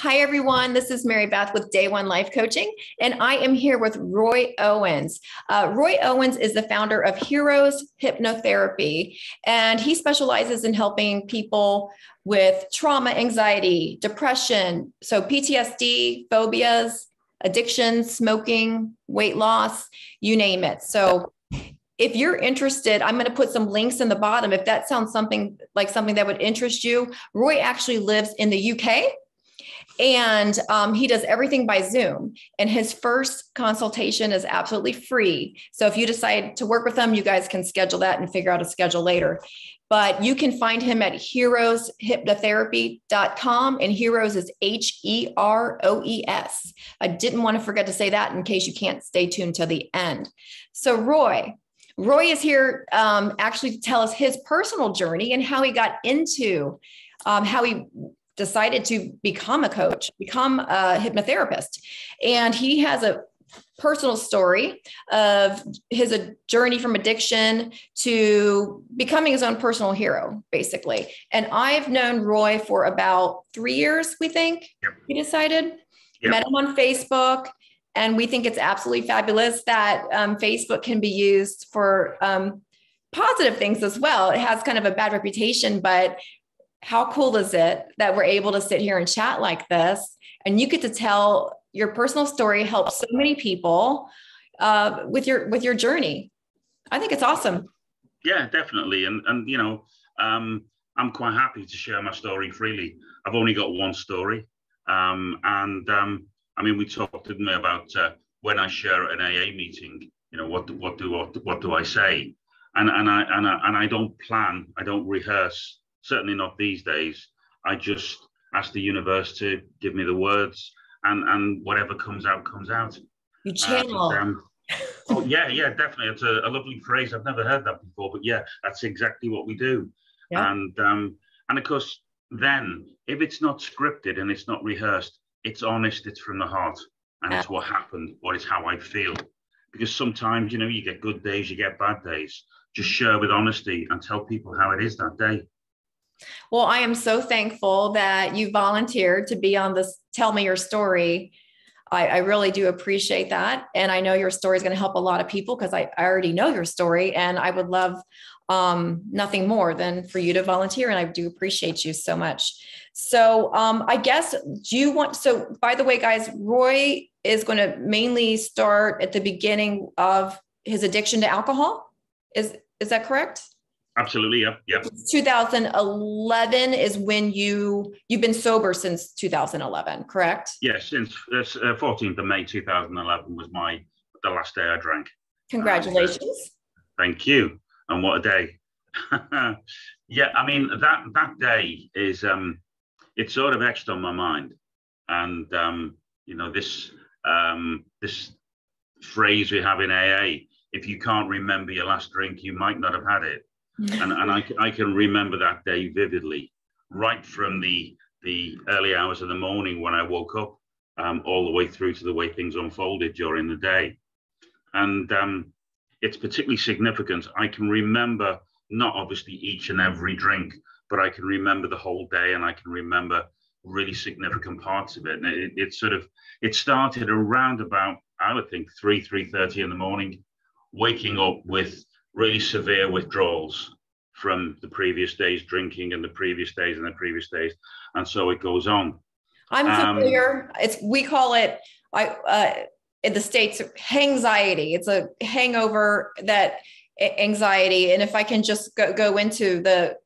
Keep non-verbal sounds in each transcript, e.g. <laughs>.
Hi, everyone. This is Mary Beth with Day One Life Coaching, and I am here with Roy Owens. Uh, Roy Owens is the founder of Heroes Hypnotherapy, and he specializes in helping people with trauma, anxiety, depression, so PTSD, phobias, addiction, smoking, weight loss, you name it. So, if you're interested, I'm going to put some links in the bottom. If that sounds something like something that would interest you, Roy actually lives in the UK and um, he does everything by Zoom. And his first consultation is absolutely free. So if you decide to work with him, you guys can schedule that and figure out a schedule later. But you can find him at heroeshypnotherapy.com. And heroes is H E R O E S. I didn't want to forget to say that in case you can't stay tuned to the end. So, Roy, Roy is here um, actually to tell us his personal journey and how he got into um, how he decided to become a coach, become a hypnotherapist. And he has a personal story of his journey from addiction to becoming his own personal hero, basically. And I've known Roy for about three years, we think, yep. we decided. Yep. Met him on Facebook. And we think it's absolutely fabulous that um, Facebook can be used for um, positive things as well. It has kind of a bad reputation, but how cool is it that we're able to sit here and chat like this? And you get to tell your personal story help so many people uh, with your with your journey. I think it's awesome. Yeah definitely. And and you know um, i'm quite happy to share my story freely. I've only got one story. Um, and um, i mean we talked didn't we, about uh, when i share at an aa meeting you know what what do what, what do i say? And and i and I, and I don't plan i don't rehearse certainly not these days. I just ask the universe to give me the words, and and whatever comes out comes out. You channel. um, oh yeah, yeah, definitely. It's a, a, lovely phrase. I've never heard that before, but yeah, that's exactly what we do. Yeah. And um, and of course, then if it's not scripted and it's not rehearsed, it's honest. It's from the heart, and yeah. it's what happened, what is how I feel. Because sometimes you know you get good days, you get bad days. Just share with honesty and tell people how it is that day. Well, I am so thankful that you volunteered to be on this Tell Me Your Story. I, I really do appreciate that. And I know your story is going to help a lot of people because I, I already know your story. And I would love um, nothing more than for you to volunteer. And I do appreciate you so much. So um, I guess, do you want, so by the way, guys, Roy is going to mainly start at the beginning of his addiction to alcohol. Is, is that correct? Absolutely. yeah, Yep. 2011 is when you you've been sober since 2011, correct? Yes, since uh, 14th of May 2011 was my the last day I drank. Congratulations. Uh, thank you. And what a day. <laughs> yeah, I mean that that day is um it's sort of etched on my mind. And um, you know, this um this phrase we have in AA, if you can't remember your last drink, you might not have had it and, and I, I can remember that day vividly, right from the the early hours of the morning when I woke up, um, all the way through to the way things unfolded during the day. And um, it's particularly significant. I can remember not obviously each and every drink, but I can remember the whole day, and I can remember really significant parts of it. And it, it sort of it started around about I would think three three thirty in the morning, waking up with really severe withdrawals from the previous days drinking and the previous days and the previous days and so it goes on. I'm um, familiar um, it's we call it i uh, in the states anxiety. It's a hangover that anxiety and if i can just go, go into the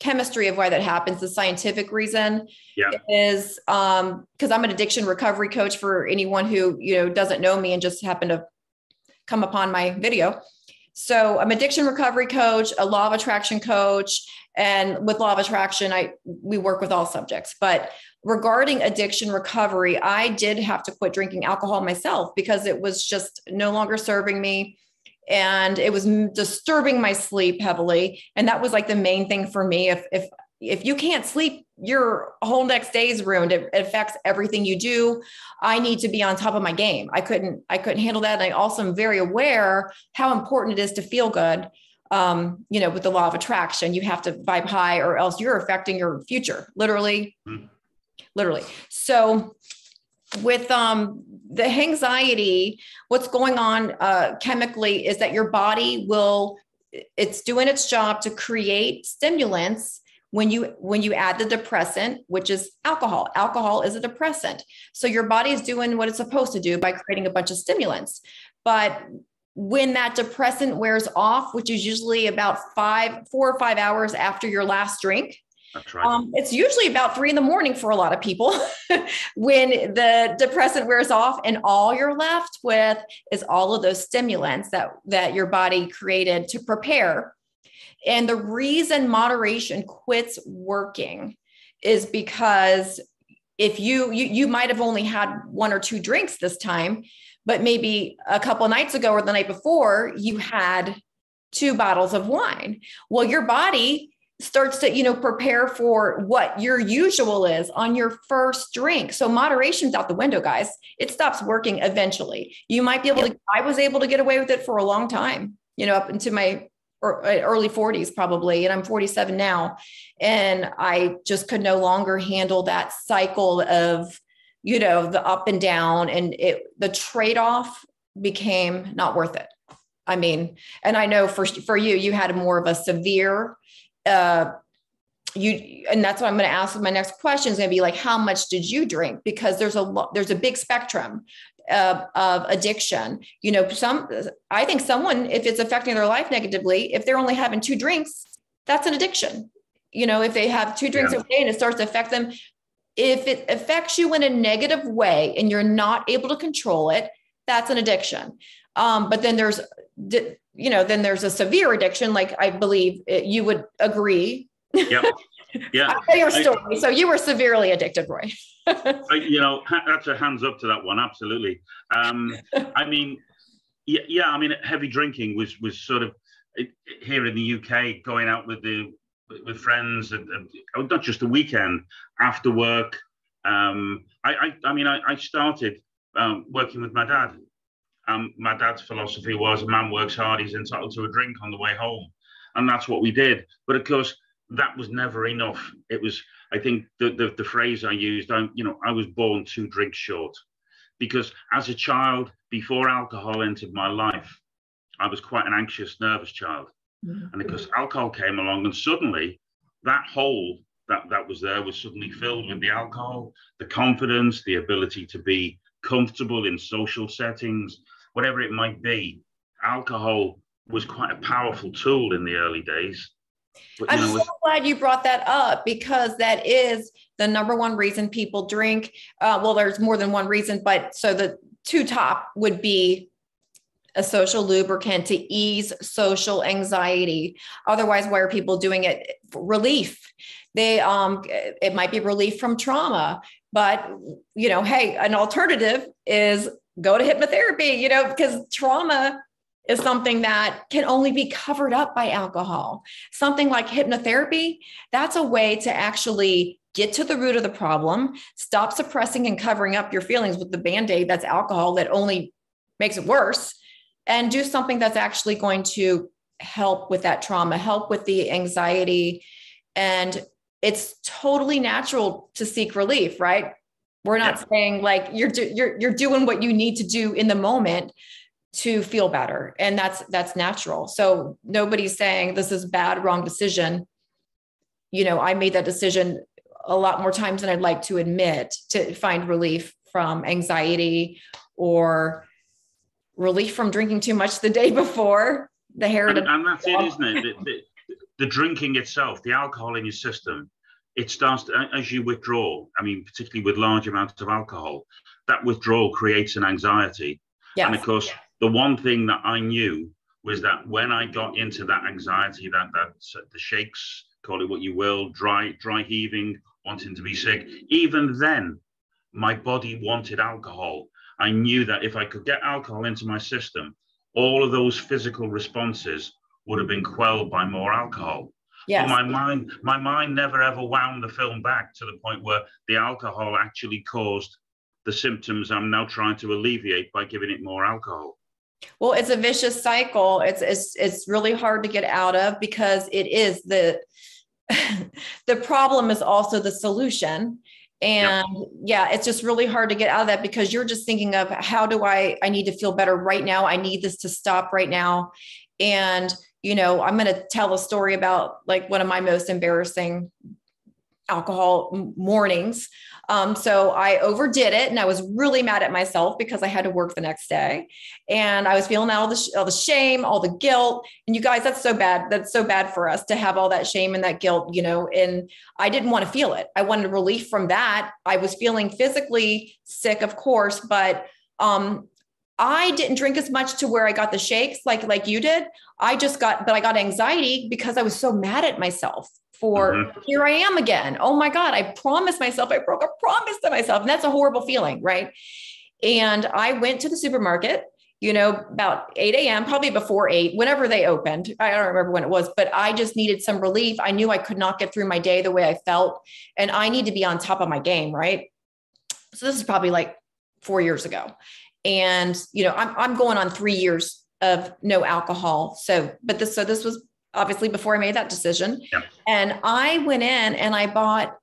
chemistry of why that happens the scientific reason yeah. is um because i'm an addiction recovery coach for anyone who you know doesn't know me and just happened to come upon my video so I'm addiction recovery coach, a law of attraction coach, and with law of attraction, I we work with all subjects. But regarding addiction recovery, I did have to quit drinking alcohol myself because it was just no longer serving me and it was disturbing my sleep heavily and that was like the main thing for me if if if you can't sleep your whole next day is ruined. It, affects everything you do. I need to be on top of my game. I couldn't i couldn't handle that. And i also am very aware how important it is to feel good um, you know with the law of attraction. You have to vibe high or else you're affecting your future literally. Mm-hmm. literally. So with um, the anxiety, what's going on uh, chemically is that your body will it's doing its job to create stimulants when you when you add the depressant which is alcohol. Alcohol is a depressant. So your body is doing what it's supposed to do by creating a bunch of stimulants. But when that depressant wears off which is usually about five four or five hours after your last drink right. um, it's usually about three in the morning for a lot of people. <laughs> When the depressant wears off and all you're left with is all of those stimulants that that your body created to prepare and the reason moderation quits working is because if you you, you might have only had one or two drinks this time but maybe a couple nights ago or the night before you had two bottles of wine. Well your body starts to you know prepare for what your usual is on your first drink. So moderation's out the window guys. It stops working eventually. You might be able to i was able to get away with it for a long time you know up into my or uh, early 40s probably and i'm 47 now. And i just could no longer handle that cycle of you know the up and down and it the trade-off became not worth it. I mean and i know for for you you had more of a severe uh you and that's what i'm going to ask my next question is going to be like how much did you drink? Because there's a there's a big spectrum of, of addiction. You know some i think someone if it's affecting their life negatively if they're only having two drinks that's an addiction. You know if they have two drinks yeah. a day and it starts to affect them if it affects you in a negative way and you're not able to control it that's an addiction. Um, but then there's you know then there's a severe addiction like i believe you would agree. Yep <laughs> yeah I your story I, so you were severely addicted roy I, you know, that's a hands up to that one. Absolutely. Um, I mean, yeah, yeah. I mean, heavy drinking was was sort of here in the UK, going out with the with friends, and, and oh, not just the weekend after work. Um, I, I, I mean, I, I started um, working with my dad. Um, my dad's philosophy was a man works hard, he's entitled to a drink on the way home. And that's what we did. But of course, that was never enough. It was, I think, the, the, the phrase I used, I, you know, I was born two drinks short. Because as a child, before alcohol entered my life, I was quite an anxious, nervous child. Mm-hmm. And because alcohol came along, and suddenly that hole that, that was there was suddenly filled with the alcohol, the confidence, the ability to be comfortable in social settings, whatever it might be. Alcohol was quite a powerful tool in the early days but, I'm know, so glad you brought that up because that is the number one reason people drink. Uh, well, there's more than one reason, but so the two top would be a social lubricant to ease social anxiety. Otherwise, why are people doing it? Relief. They um it might be relief from trauma, but you know, hey, an alternative is go to hypnotherapy, you know, because trauma is something that can only be covered up by alcohol. Something like hypnotherapy, that's a way to actually get to the root of the problem, stop suppressing and covering up your feelings with the band aid that's alcohol that only makes it worse, and do something that's actually going to help with that trauma, help with the anxiety. And it's totally natural to seek relief, right? We're not yeah. saying like you're, do, you're you're doing what you need to do in the moment, to feel better. And that's that's natural. So nobody's saying this is bad wrong decision. You know i made that decision a lot more times than i'd like to admit to find relief from anxiety or relief from drinking too much the day <laughs> before the hair and, and that's it isn't it? The, the, the, drinking itself the alcohol in your system it starts to, as you withdraw i mean particularly with large amounts of alcohol that withdrawal creates an anxiety. Yes. and of course the one thing that I knew was that when I got into that anxiety, that that the shakes, call it what you will, dry dry heaving, wanting to be sick, even then, my body wanted alcohol. I knew that if I could get alcohol into my system, all of those physical responses would have been quelled by more alcohol. Yes. But my mind, my mind never ever wound the film back to the point where the alcohol actually caused the symptoms I'm now trying to alleviate by giving it more alcohol. Well, it's a vicious cycle. It's it's it's really hard to get out of because it is the <laughs> the problem is also the solution and yep. yeah it's just really hard to get out of that because you're just thinking of how do i i need to feel better right now i need this to stop right now and you know i'm going to tell a story about like one of my most embarrassing alcohol mornings um, so I overdid it and I was really mad at myself because I had to work the next day. And I was feeling all the, all the shame, all the guilt. And you guys, that's so bad. That's so bad for us to have all that shame and that guilt, you know. And I didn't want to feel it. I wanted relief from that. I was feeling physically sick, of course, but um, I didn't drink as much to where I got the shakes like like you did. I just got, but I got anxiety because I was so mad at myself for mm-hmm. here I am again. Oh my God, I promised myself, I broke a promise to myself. And that's a horrible feeling, right? And I went to the supermarket, you know, about 8 a.m., probably before 8, whenever they opened. I don't remember when it was, but I just needed some relief. I knew I could not get through my day the way I felt. And I need to be on top of my game, right? So this is probably like four years ago. And, you know, I'm, I'm going on three years of no alcohol. So, but this, so this was obviously before I made that decision. Yep. And I went in and I bought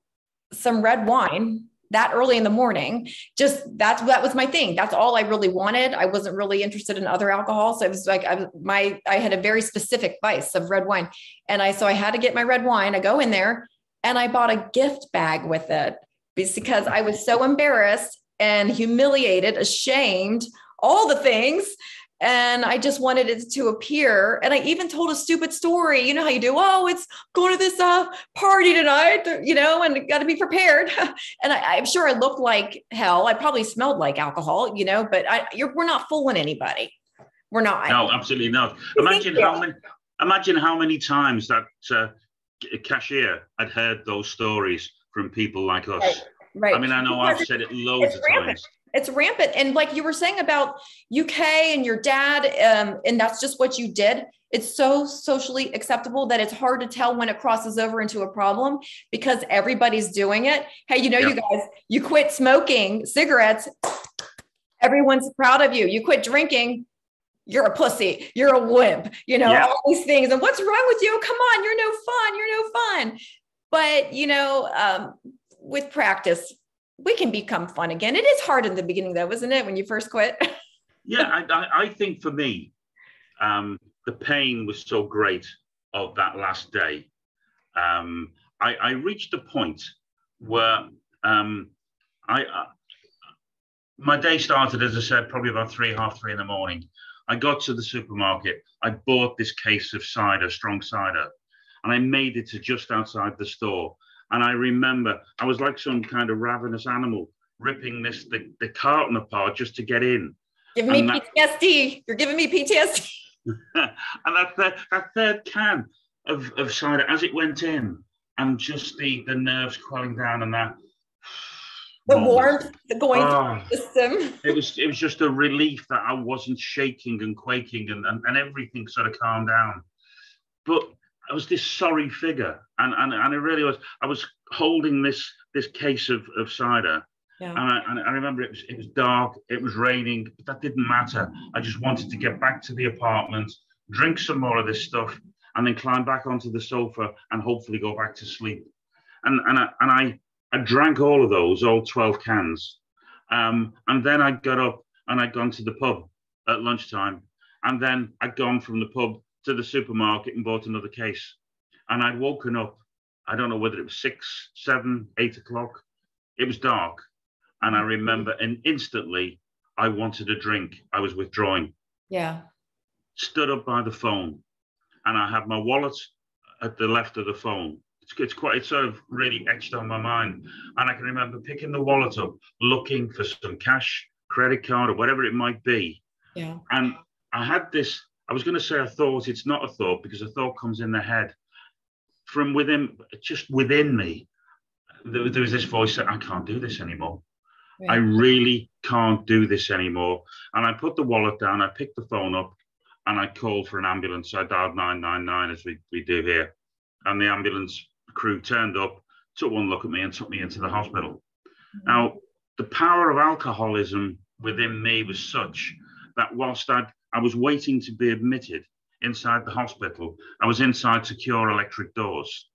some red wine that early in the morning. Just that's that was my thing. That's all I really wanted. I wasn't really interested in other alcohol. So it was like I was my I had a very specific vice of red wine. And I so I had to get my red wine. I go in there and I bought a gift bag with it because I was so embarrassed and humiliated, ashamed, all the things and I just wanted it to appear. And I even told a stupid story. You know how you do? Oh, it's going to this uh, party tonight, you know, and got to be prepared. <laughs> and I, am sure I looked like hell. I probably smelled like alcohol, you know, but I, we're not fooling anybody. We're not. No, absolutely not. Imagine how many. Imagine how many times that uh, cashier had heard those stories from people like us. Right. Right. I mean, I know I've said it loads of times it's rampant. And like you were saying about uk and your dad um, and that's just what you did it's so socially acceptable that it's hard to tell when it crosses over into a problem because everybody's doing it. Hey you know yep. you guys you quit smoking cigarettes. Everyone's proud of you. You quit drinking. You're a pussy. You're a wimp you know yep. all these things. And what's wrong with you? Come on you're no fun. You're no fun. But you know um, with practice we can become fun again. It is hard in the beginning, though, isn't it, when you first quit? <laughs> yeah, I, I, think for me, um, the pain was so great of that last day. Um, I, I, reached a point where um, I, uh, my day started, as I said, probably about three, half three in the morning. I got to the supermarket. I bought this case of cider, strong cider, and I made it to just outside the store. And I remember I was like some kind of ravenous animal ripping this the, the carton apart just to get in. Give me that, PTSD. You're giving me PTSD. <laughs> and that, that, that third can of, of cider as it went in, and just the, the nerves quelling down and that. <sighs> The warmth going oh, ah. through the system. It was it was just a relief that I wasn't shaking and quaking and, and, and everything sort of calmed down. But I was this sorry figure, and and, and it really was. I was holding this this case of, of cider, yeah. and, I, and I remember it was it was dark, it was raining, but that didn't matter. I just wanted to get back to the apartment, drink some more of this stuff, and then climb back onto the sofa and hopefully go back to sleep. And and I, and I I drank all of those, all twelve cans, um, and then I got up and I'd gone to the pub at lunchtime, and then I'd gone from the pub to the supermarket and bought another case. And I'd woken up, I don't know whether it was six, seven, eight o'clock. It was dark. And I remember, and instantly I wanted a drink. I was withdrawing. Yeah. Stood up by the phone and I had my wallet at the left of the phone. It's, it's quite, it's sort of really etched on my mind. And I can remember picking the wallet up, looking for some cash, credit card, or whatever it might be. Yeah. And I had this I was going to say a thought. It's not a thought because a thought comes in the head. From within, just within me, there, there was this voice that I can't do this anymore. I really can't do this anymore. And I put the wallet down. I picked the phone up, and I called for an ambulance. I dialed 999 as we, we do here. And the ambulance crew turned up, took one look at me, and took me into the hospital. Mm-hmm. Now, the power of alcoholism within me was such that whilst I'd I was waiting to be admitted inside the hospital. I was inside secure electric doors.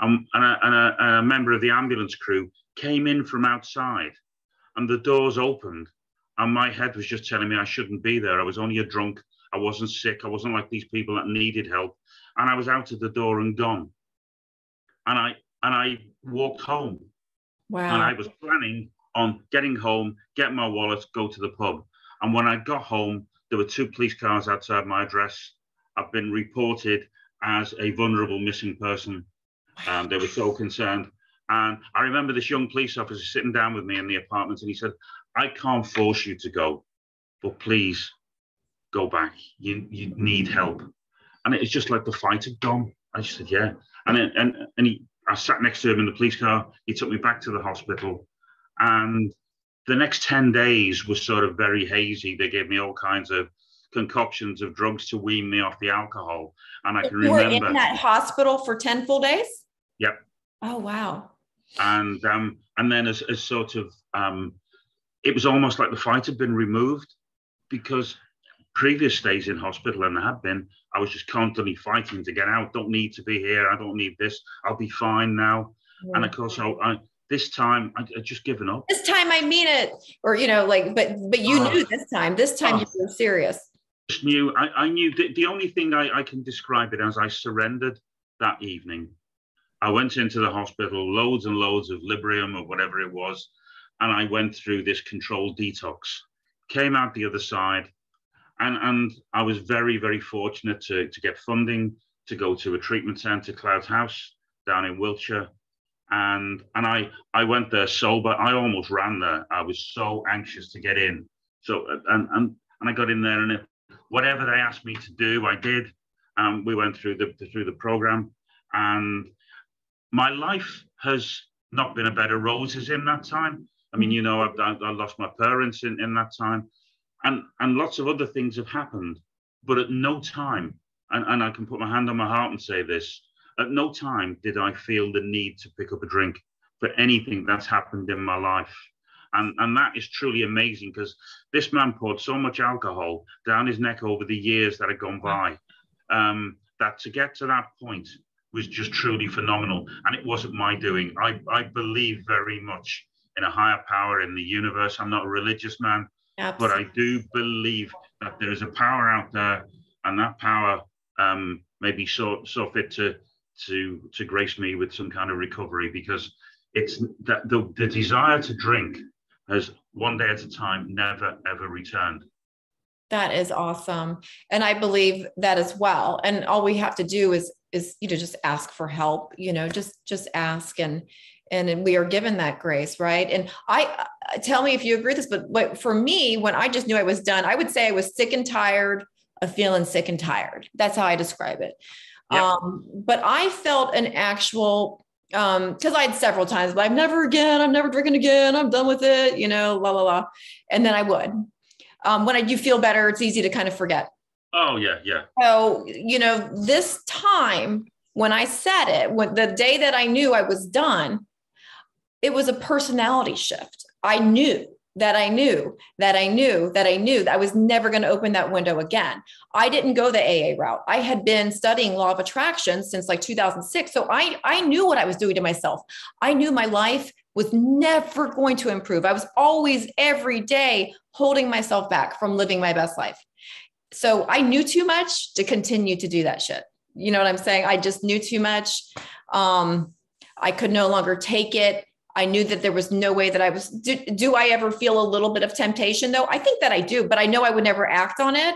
Um, and, a, and a, a, member of the ambulance crew came in from outside and the doors opened and my head was just telling me I shouldn't be there. I was only a drunk. I wasn't sick. I wasn't like these people that needed help. And I was out of the door and gone. And I and I walked home. Wow. And I was planning on getting home, get my wallet, go to the pub. And when I got home, there were two police cars outside my address. I've been reported as a vulnerable missing person. Um, they were so concerned. And I remember this young police officer sitting down with me in the apartment and he said, I can't force you to go, but please go back. You you need help. And it's just like the fight had gone. I just said, yeah. And and and he, I sat next to him in the police car. He took me back to the hospital, and the next ten days was sort of very hazy. They gave me all kinds of concoctions of drugs to wean me off the alcohol, and I can you remember. You were in that hospital for ten full days. Yep. Oh wow. And um and then as, as sort of um it was almost like the fight had been removed because previous stays in hospital and I had been, I was just constantly fighting to get out. Don't need to be here. I don't need this. I'll be fine now. And of course, I, I this time I, I, just given up. This time I mean it, or you know, like, but but you oh. knew this time. This time oh. you were serious. Just knew. I, I knew the, the only thing I, I can describe it as I surrendered that evening. I went into the hospital, loads and loads of Librium or whatever it was, and I went through this controlled detox. Came out the other side, and and I was very very fortunate to to get funding to go to a treatment centre, Clouds House, down in Wiltshire, and and I I went there sober. I almost ran there. I was so anxious to get in. So and and and I got in there, and it, whatever they asked me to do, I did. Um, we went through the through the program, and my life has not been a bed of roses in that time. I mean, you know, I've, I lost my parents in, in that time and, and lots of other things have happened. But at no time, and, and I can put my hand on my heart and say this, at no time did I feel the need to pick up a drink for anything that's happened in my life. And, and that is truly amazing because this man poured so much alcohol down his neck over the years that had gone by um, that to get to that point was just truly phenomenal. And it wasn't my doing. I, I believe very much in a higher power in the universe. I'm not a religious man, Absolutely. but I do believe that there is a power out there, and that power um, maybe so so fit to to to grace me with some kind of recovery because it's that the, the desire to drink has one day at a time never ever returned. That is awesome. And I believe that as well. And all we have to do is is you know just ask for help, you know, just just ask and and we are given that grace right and i uh, tell me if you agree with this but, but for me when i just knew i was done i would say i was sick and tired of feeling sick and tired that's how i describe it yep. um, but i felt an actual um because i had several times but i'm never again i'm never drinking again i'm done with it you know la la la and then i would um when i do feel better it's easy to kind of forget oh yeah yeah so you know this time when i said it when the day that i knew i was done it was a personality shift. I knew that I knew that I knew that I knew that I was never going to open that window again. I didn't go the AA route. I had been studying law of attraction since like 2006. So I, I knew what I was doing to myself. I knew my life was never going to improve. I was always every day holding myself back from living my best life. So I knew too much to continue to do that shit. You know what I'm saying? I just knew too much. Um, I could no longer take it. I knew that there was no way that I was. Do, do, I ever feel a little bit of temptation though? I think that I do, but I know I would never act on it.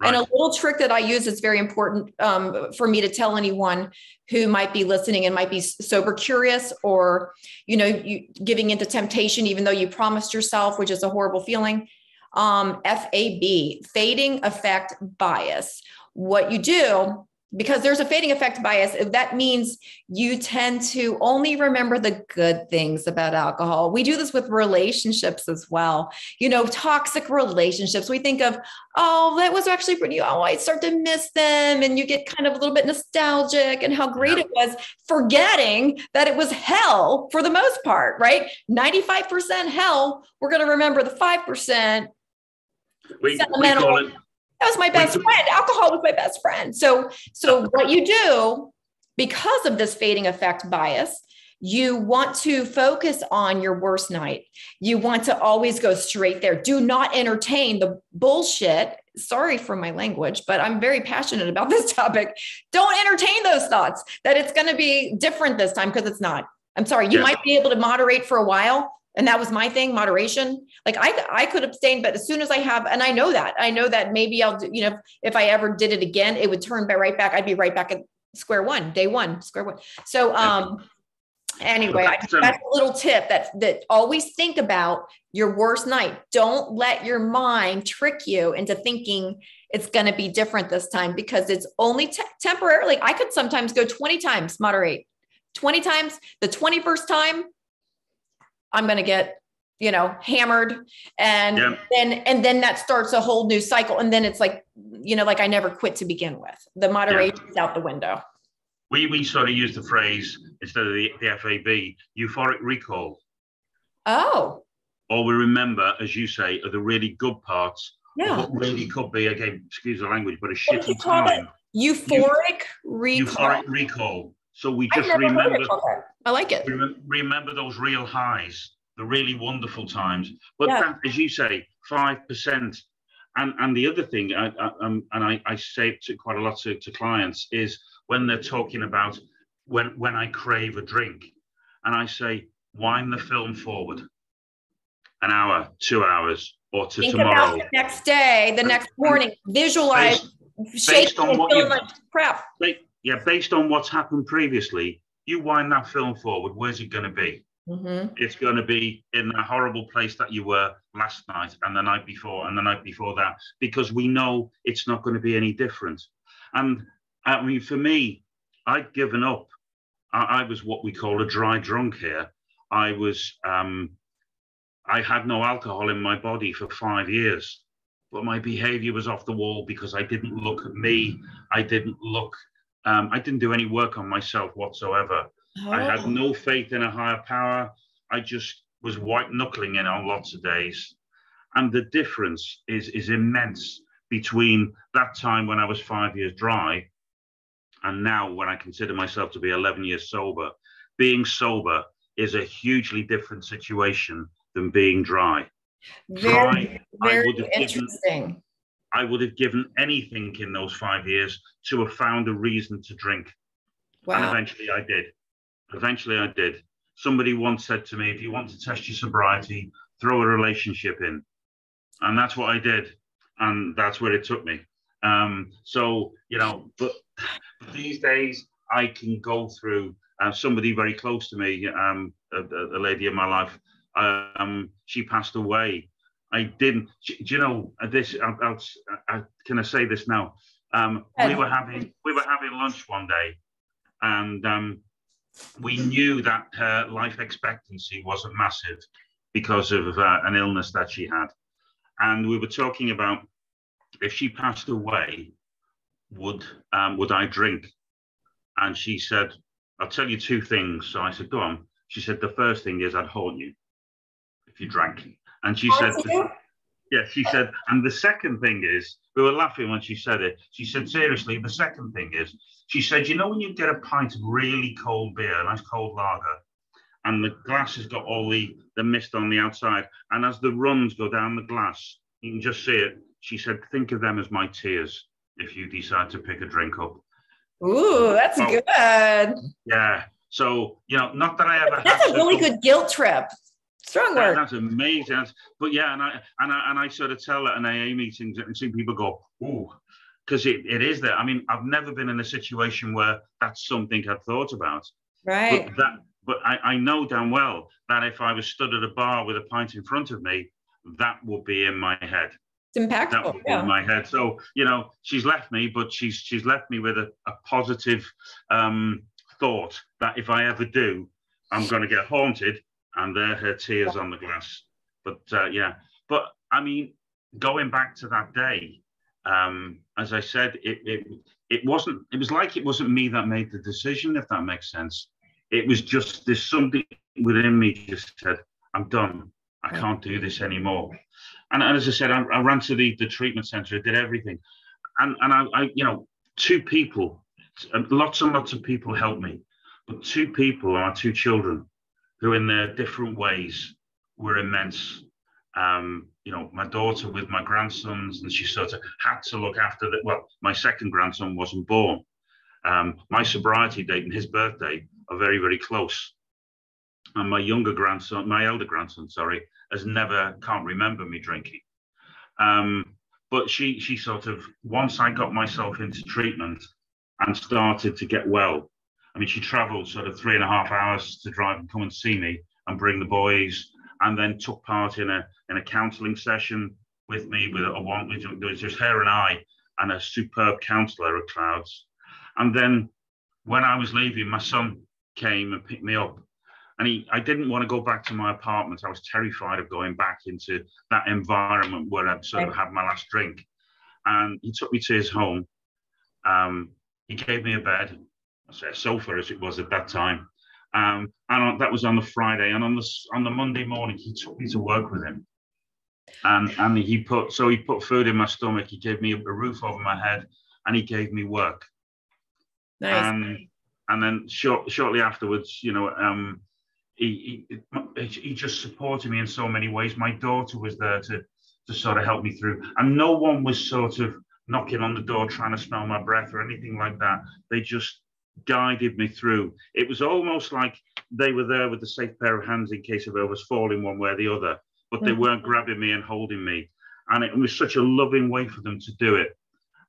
Right. And a little trick that I use is very important um, for me to tell anyone who might be listening and might be sober curious or, you know, you giving into temptation, even though you promised yourself, which is a horrible feeling. Um, FAB, fading effect bias. What you do because there's a fading effect bias. That means you tend to only remember the good things about alcohol. We do this with relationships as well. You know toxic relationships. We think of oh that was actually pretty oh i start to miss them and you get kind of a little bit nostalgic and how great it was forgetting that it was hell for the most part right? 95% hell we're going to remember the 5% we, we call it that was my best friend. Alcohol was my best friend. So, so what you do because of this fading effect bias, you want to focus on your worst night. You want to always go straight there. Do not entertain the bullshit. Sorry for my language, but I'm very passionate about this <laughs> topic. Don't entertain those thoughts that it's going to be different this time because it's not. I'm sorry. You yeah. might be able to moderate for a while, and that was my thing moderation. Like i i could abstain but as soon as i have and i know that i know that maybe i'll do you know if i ever did it again it would turn right back i'd be right back at square one day one square one. So um anyway that's a little tip that that always think about your worst night. Don't let your mind trick you into thinking it's going to be different this time because it's only te- temporarily i could sometimes go 20 times moderate. 20 times the 21st time I'm going to get, you know, hammered. And yeah. then, and then that starts a whole new cycle. And then it's like, you know, like I never quit to begin with. The moderation is out the window. We, we sort of use the phrase instead of the, the FAB, euphoric recall. Oh. Or we remember, as you say, are the really good parts. Yeah. What really could be, again, excuse the language, but a shitty time. Euphoric recall. Euphoric recall. So we just remember. I like it. remember those real highs, the really wonderful times. But yeah. that, as you say, five percent. And and the other thing, I, I, um, and I, I say it to quite a lot to, to clients is when they're talking about when when I crave a drink, and I say wind the film forward, an hour, two hours, or to Think tomorrow. About the next day, the next morning. Visualize. Based, based on what you prep yeah, based on what's happened previously, you wind that film forward, where's it going to be? Mm-hmm. It's going to be in the horrible place that you were last night and the night before and the night before that, because we know it's not going to be any different. And I mean, for me, I'd given up. I, I was what we call a dry drunk here. I was, um, I had no alcohol in my body for five years, but my behavior was off the wall because I didn't look at me. I didn't look um, I didn't do any work on myself whatsoever. Oh. I had oh. no faith in a higher power. I just was white knuckling in on lots of days. And the difference is, is immense between that time when I was five years dry and now when I consider myself to be 11 years sober. Being sober is a hugely different situation than being dry. Very, dry, very interesting. Given, I would have given anything in those five years to have found a reason to drink. Wow. And eventually I did. Eventually I did. Somebody once said to me, if you want to test your sobriety, throw a relationship in. And that's what I did. And that's where it took me. Um, so, you know, but <sighs> these days I can go through uh, somebody very close to me, um, a, a, lady in my life, um, she passed away I didn't. Do you know uh, this? I'll, I'll, I, can I say this now? Um, we were having we were having lunch one day, and um, we knew that her life expectancy wasn't massive because of uh, an illness that she had, and we were talking about if she passed away, would um, would I drink? And she said, "I'll tell you two things." So I said, "Go on." She said, "The first thing is I'd haunt you if you drank." And she said, yeah, she said, and the second thing is, we were laughing when she said it. She said, seriously, the second thing is, she said, you know, when you get a pint of really cold beer, a nice cold lager, and the glass has got all the, the mist on the outside, and as the runs go down the glass, you can just see it. She said, think of them as my tears if you decide to pick a drink up. Ooh, that's good. Yeah. So, you know, not that I ever. That's a really good guilt trip. Strong word. That's amazing. That's, but yeah, and I and I and I sort of tell at an AA meetings and see people go, ooh, because it, it is there. I mean, I've never been in a situation where that's something I'd thought about. Right. But that but I, I know damn well that if I was stood at a bar with a pint in front of me, that would be in my head. It's impactful. That would yeah. be in my head. So, you know, she's left me, but she's she's left me with a, a positive um, thought that if I ever do, I'm going to get haunted and there her tears on the glass. But uh, yeah, but I mean, going back to that day, um, as I said, it, it it wasn't. It was like it wasn't me that made the decision, if that makes sense. It was just there's something within me just said, "I'm done. I can't do this anymore." And, and as I said, I, I, ran to the the treatment center, I did everything, and and I, I you know two people, lots and lots of people helped me but two people, our two children, who in their different ways were immense. Um, you know, my daughter with my grandsons, and she sort of had to look after that. Well, my second grandson wasn't born. Um, my sobriety date and his birthday are very, very close. And my younger grandson, my elder grandson, sorry, has never can't remember me drinking. Um, but she she sort of once I got myself into treatment and started to get well. I mean, she travelled sort of three and a half hours to drive and come and see me and bring the boys and then took part in a in a counselling session with me with a one there was just her and I and a superb counsellor at Clouds. And then when I was leaving, my son came and picked me up. And he, I didn't want to go back to my apartment. I was terrified of going back into that environment where I'd sort of had my last drink. And he took me to his home. Um, he gave me a bed, sofa as it was at that time. Um, and that was on the Friday. And on the on the Monday morning, he took me to work with him. And and he put so he put food in my stomach. He gave me a, roof over my head, and he gave me work. Nice. Um, and then short, shortly afterwards, you know, um, he, he he just supported me in so many ways. My daughter was there to to sort of help me through, and no one was sort of knocking on the door trying to smell my breath or anything like that. They just guided me through. It was almost like they were there with a safe pair of hands in case if I was falling one way or the other, but they mm-hmm. weren't grabbing me and holding me. And it was such a loving way for them to do it.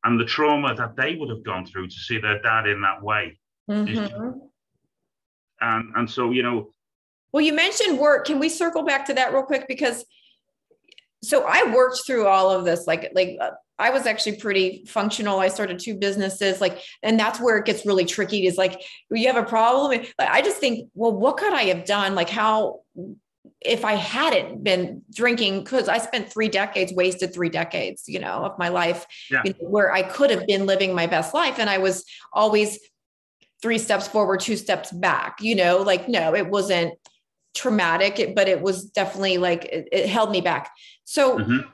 And the trauma that they would have gone through to see their dad in that way. Mm-hmm. And, and so, you know. Well, you mentioned work. Can we circle back to that real quick? Because so I worked through all of this, like, like uh, I was actually pretty functional. I started two businesses, like, and that's where it gets really tricky. Is like, you have a problem. I just think, well, what could I have done? Like, how if I hadn't been drinking, because I spent three decades, wasted three decades, you know, of my life, yeah. you know, where I could have been living my best life, and I was always three steps forward, two steps back. You know, like no, it wasn't traumatic, but it was definitely like it, it held me back. So. Mm-hmm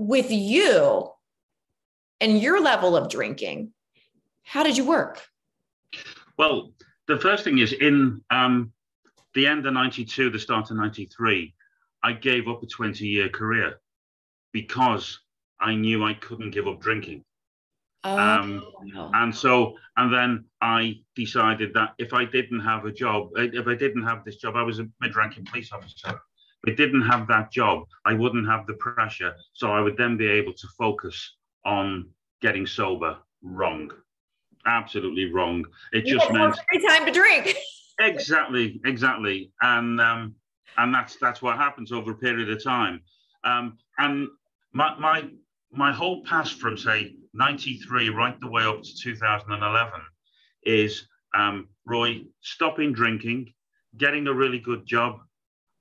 with you and your level of drinking, how did you work? Well, the first thing is in um, the end of 92, the start of 93, I gave up a 20 year career because I knew I couldn't give up drinking. Oh, um, and so, and then I decided that if I didn't have a job, uh, if I didn't have this job, I was a mid ranking police officer. If I didn't have that job, I wouldn't have the pressure. So I would then be able to focus on getting sober wrong. Absolutely wrong. It you just meant every time to drink. <laughs> exactly, exactly. And um, and that's that's what happens over a period of time. Um, and my my my whole past from say 93 right the way up to 2011 is um, Roy stopping drinking, getting a really good job,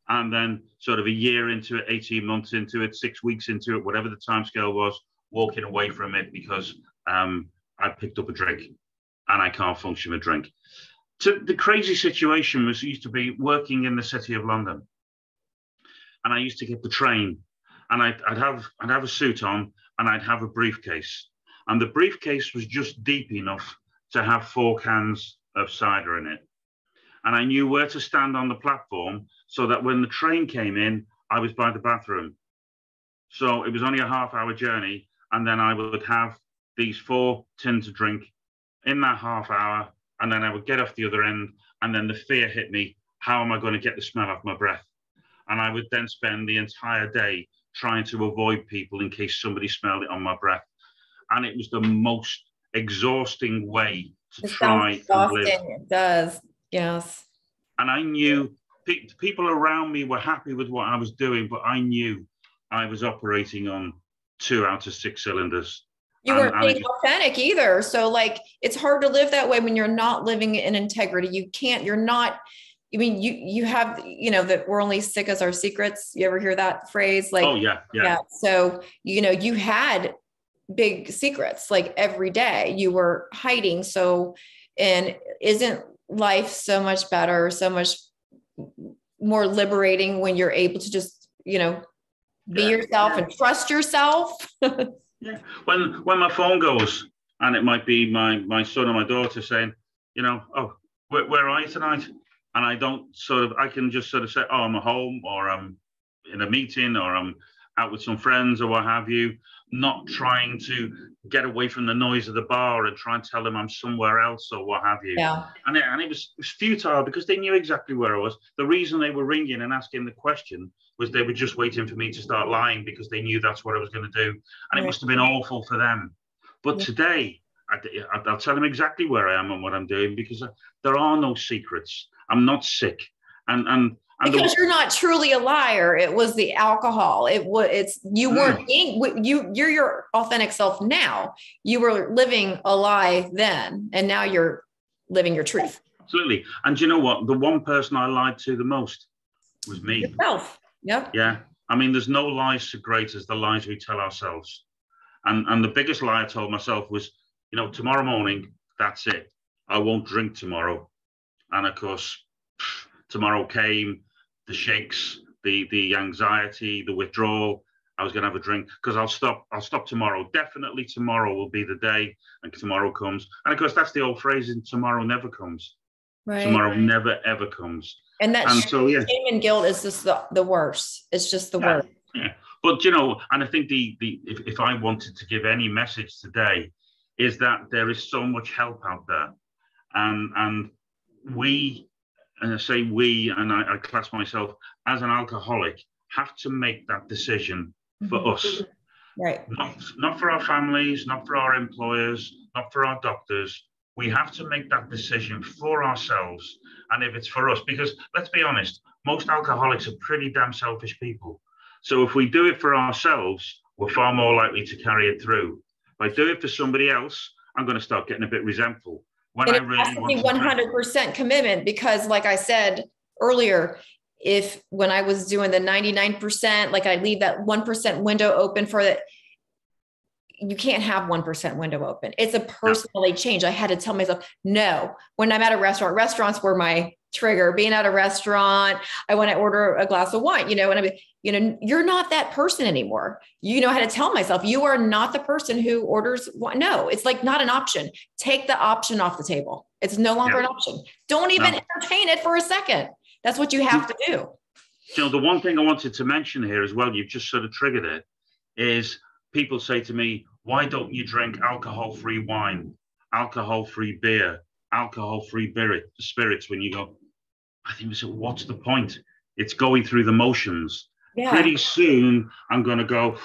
and then sort of a year into it, 18 months into it, six weeks into it, whatever the time scale was, walking away from it because um, I picked up a drink and I can't function with drink. So the crazy situation was used to be working in the city of London, and I used to get the train, and I'd, I'd have I'd have a suit on, and I'd have a briefcase, and the briefcase was just deep enough to have four cans of cider in it, and I knew where to stand on the platform so that when the train came in, I was by the bathroom. So it was only a half hour journey, and then I would have these four tins of drink in that half hour, and then I would get off the other end, and then the fear hit me. How am I going to get the smell off my breath? And I would then spend the entire day trying to avoid people in case somebody smelled it on my breath. And it was the most exhausting way to it try and live. It does, yes. And I knew pe- people around me were happy with what I was doing, but I knew I was operating on two out of six cylinders. You weren't being authentic either. So like it's hard to live that way when you're not living in integrity. You can't, you're not, I mean, you you have, you know, that we're only sick as our secrets. You ever hear that phrase? Like, oh yeah, yeah. yeah. So, you know, you had big secrets like every day you were hiding. So, and isn't life so much better, so much more liberating when you're able to just, you know, be yeah. yourself and trust yourself. <laughs> yeah. When when my phone goes and it might be my my son or my daughter saying, you know, oh, where, where are you tonight? And I don't sort of, I can just sort of say, oh, I'm at home or I'm in a meeting or I'm out with some friends or what have you, not trying to get away from the noise of the bar and try and tell them I'm somewhere else or what have you. Yeah. And it, and it was, it was futile because they knew exactly where I was. The reason they were ringing and asking the question was they were just waiting for me to start lying because they knew that's what I was going to do. And right. it must have been awful for them. But yeah. today, I, will tell them exactly where I am and what I'm doing because there are no secrets. I'm not sick. And, and because you're not truly a liar. It was the alcohol. It was it's you mm. weren't being you you're your authentic self now. You were living a lie then and now you're living your truth. Absolutely. And you know what? The one person i lied to the most was me. Yourself. Yep. Yeah. I mean there's no lies so great as the lies we tell ourselves. And and the biggest lie i told myself was you know tomorrow morning that's it. I won't drink tomorrow and of course tomorrow came the shakes, the the anxiety, the withdrawal. I was going to have a drink because I'll stop. I'll stop tomorrow. Definitely tomorrow will be the day, and tomorrow comes. And of course, that's the old phrase: "In tomorrow never comes." Right. Tomorrow never ever comes. And that and so, yeah. shame and guilt is just the, the worst. It's just the yeah. worst. Yeah. But you know, and I think the the if, if I wanted to give any message today, is that there is so much help out there, and and we and I say we, and I, I, class myself as an alcoholic, have to make that decision for mm-hmm. us. Right. Not, not for our families, not for our employers, not for our doctors. We have to make that decision for ourselves. And if it's for us, because let's be honest, most alcoholics are pretty damn selfish people. So if we do it for ourselves, we're far more likely to carry it through. If I do it for somebody else, I'm going to start getting a bit resentful when and I really has to be 100% commitment because, like I said earlier, if when I was doing the 99%, like I leave that 1% window open for that, you can't have 1% window open. It's a personally change. I had to tell myself, no, when I'm at a restaurant, restaurants were my trigger being at a restaurant i want to order a glass of wine you know and i you know you're not that person anymore you know how to tell myself you are not the person who orders no it's like not an option take the option off the table it's no longer yeah. an option don't even no. entertain it for a second that's what you have to do you know the one thing i wanted to mention here as well you've just sort of triggered it is people say to me why don't you drink alcohol free wine alcohol free beer alcohol free spirits when you go I think so what's the point? It's going through the motions. Yeah. Pretty soon, I'm going to go,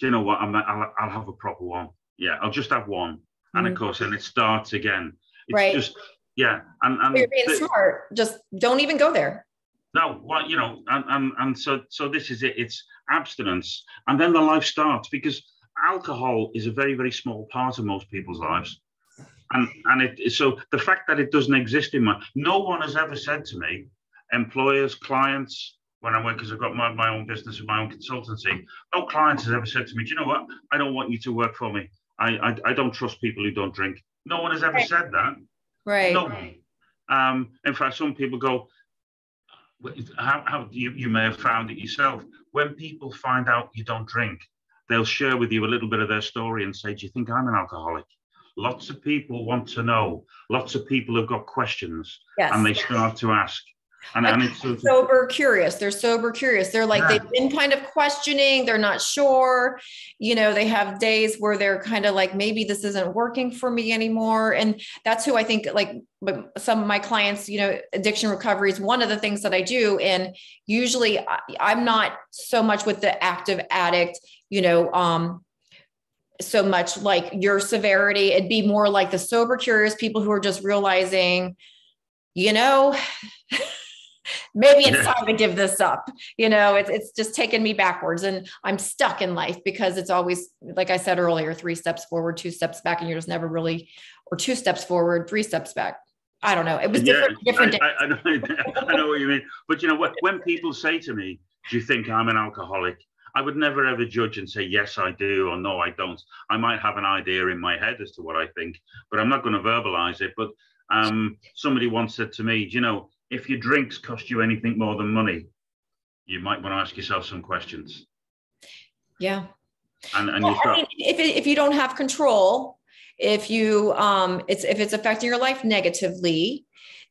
do you know what? I'm, I'll, I'll have a proper one. Yeah, I'll just have one. Mm-hmm. And of mm. course, and it starts again. It's right. just, yeah. And, and you're being smart. Just don't even go there. No, well, you know, and, and, and so, so this is it. It's abstinence. And then the life starts because alcohol is a very, very small part of most people's lives and and it so the fact that it doesn't exist in my no one has ever said to me employers clients when i work because i've got my, my own business and my own consultancy. No client has ever said to me do you know what? I don't want you to work for me. I i, I don't trust people who don't drink. No one has ever right. said that. Right. No. One um in fact some people go how, how you, you may have found it yourself. When people find out you don't drink they'll share with you a little bit of their story and say do you think i'm an alcoholic? Lots of people want to know. Lots of people have got questions, yes. and they start to ask. And, and it's sort sober curious. They're sober curious. They're like, yeah. they've been kind of questioning. They're not sure. You know, they have days where they're kind of like, maybe this isn't working for me anymore. And that's who I think, like, some of my clients, you know, addiction recovery is one of the things that I do. And usually I'm not so much with the active addict, you know, um, so much like your severity. It'd be more like the sober, curious people who are just realizing, you know, maybe it's time to give this up. You know, it's it's just taken me backwards, and I'm stuck in life because it's always, like I said earlier, three steps forward, two steps back, and you're just never really, or two steps forward, three steps back. I don't know. It was different. Yeah, different I, I, I, know, <laughs> I know what you mean. But you know what? When people say to me, "Do you think I'm an alcoholic?" I would never ever judge and say, yes, I do, or no, I don't. I might have an idea in my head as to what I think, but I'm not going to verbalize it. But um, somebody once said to me, Do you know, if your drinks cost you anything more than money, you might want to ask yourself some questions. Yeah. And, and well, I mean, if, if you don't have control, if you um it's if it's affecting your life negatively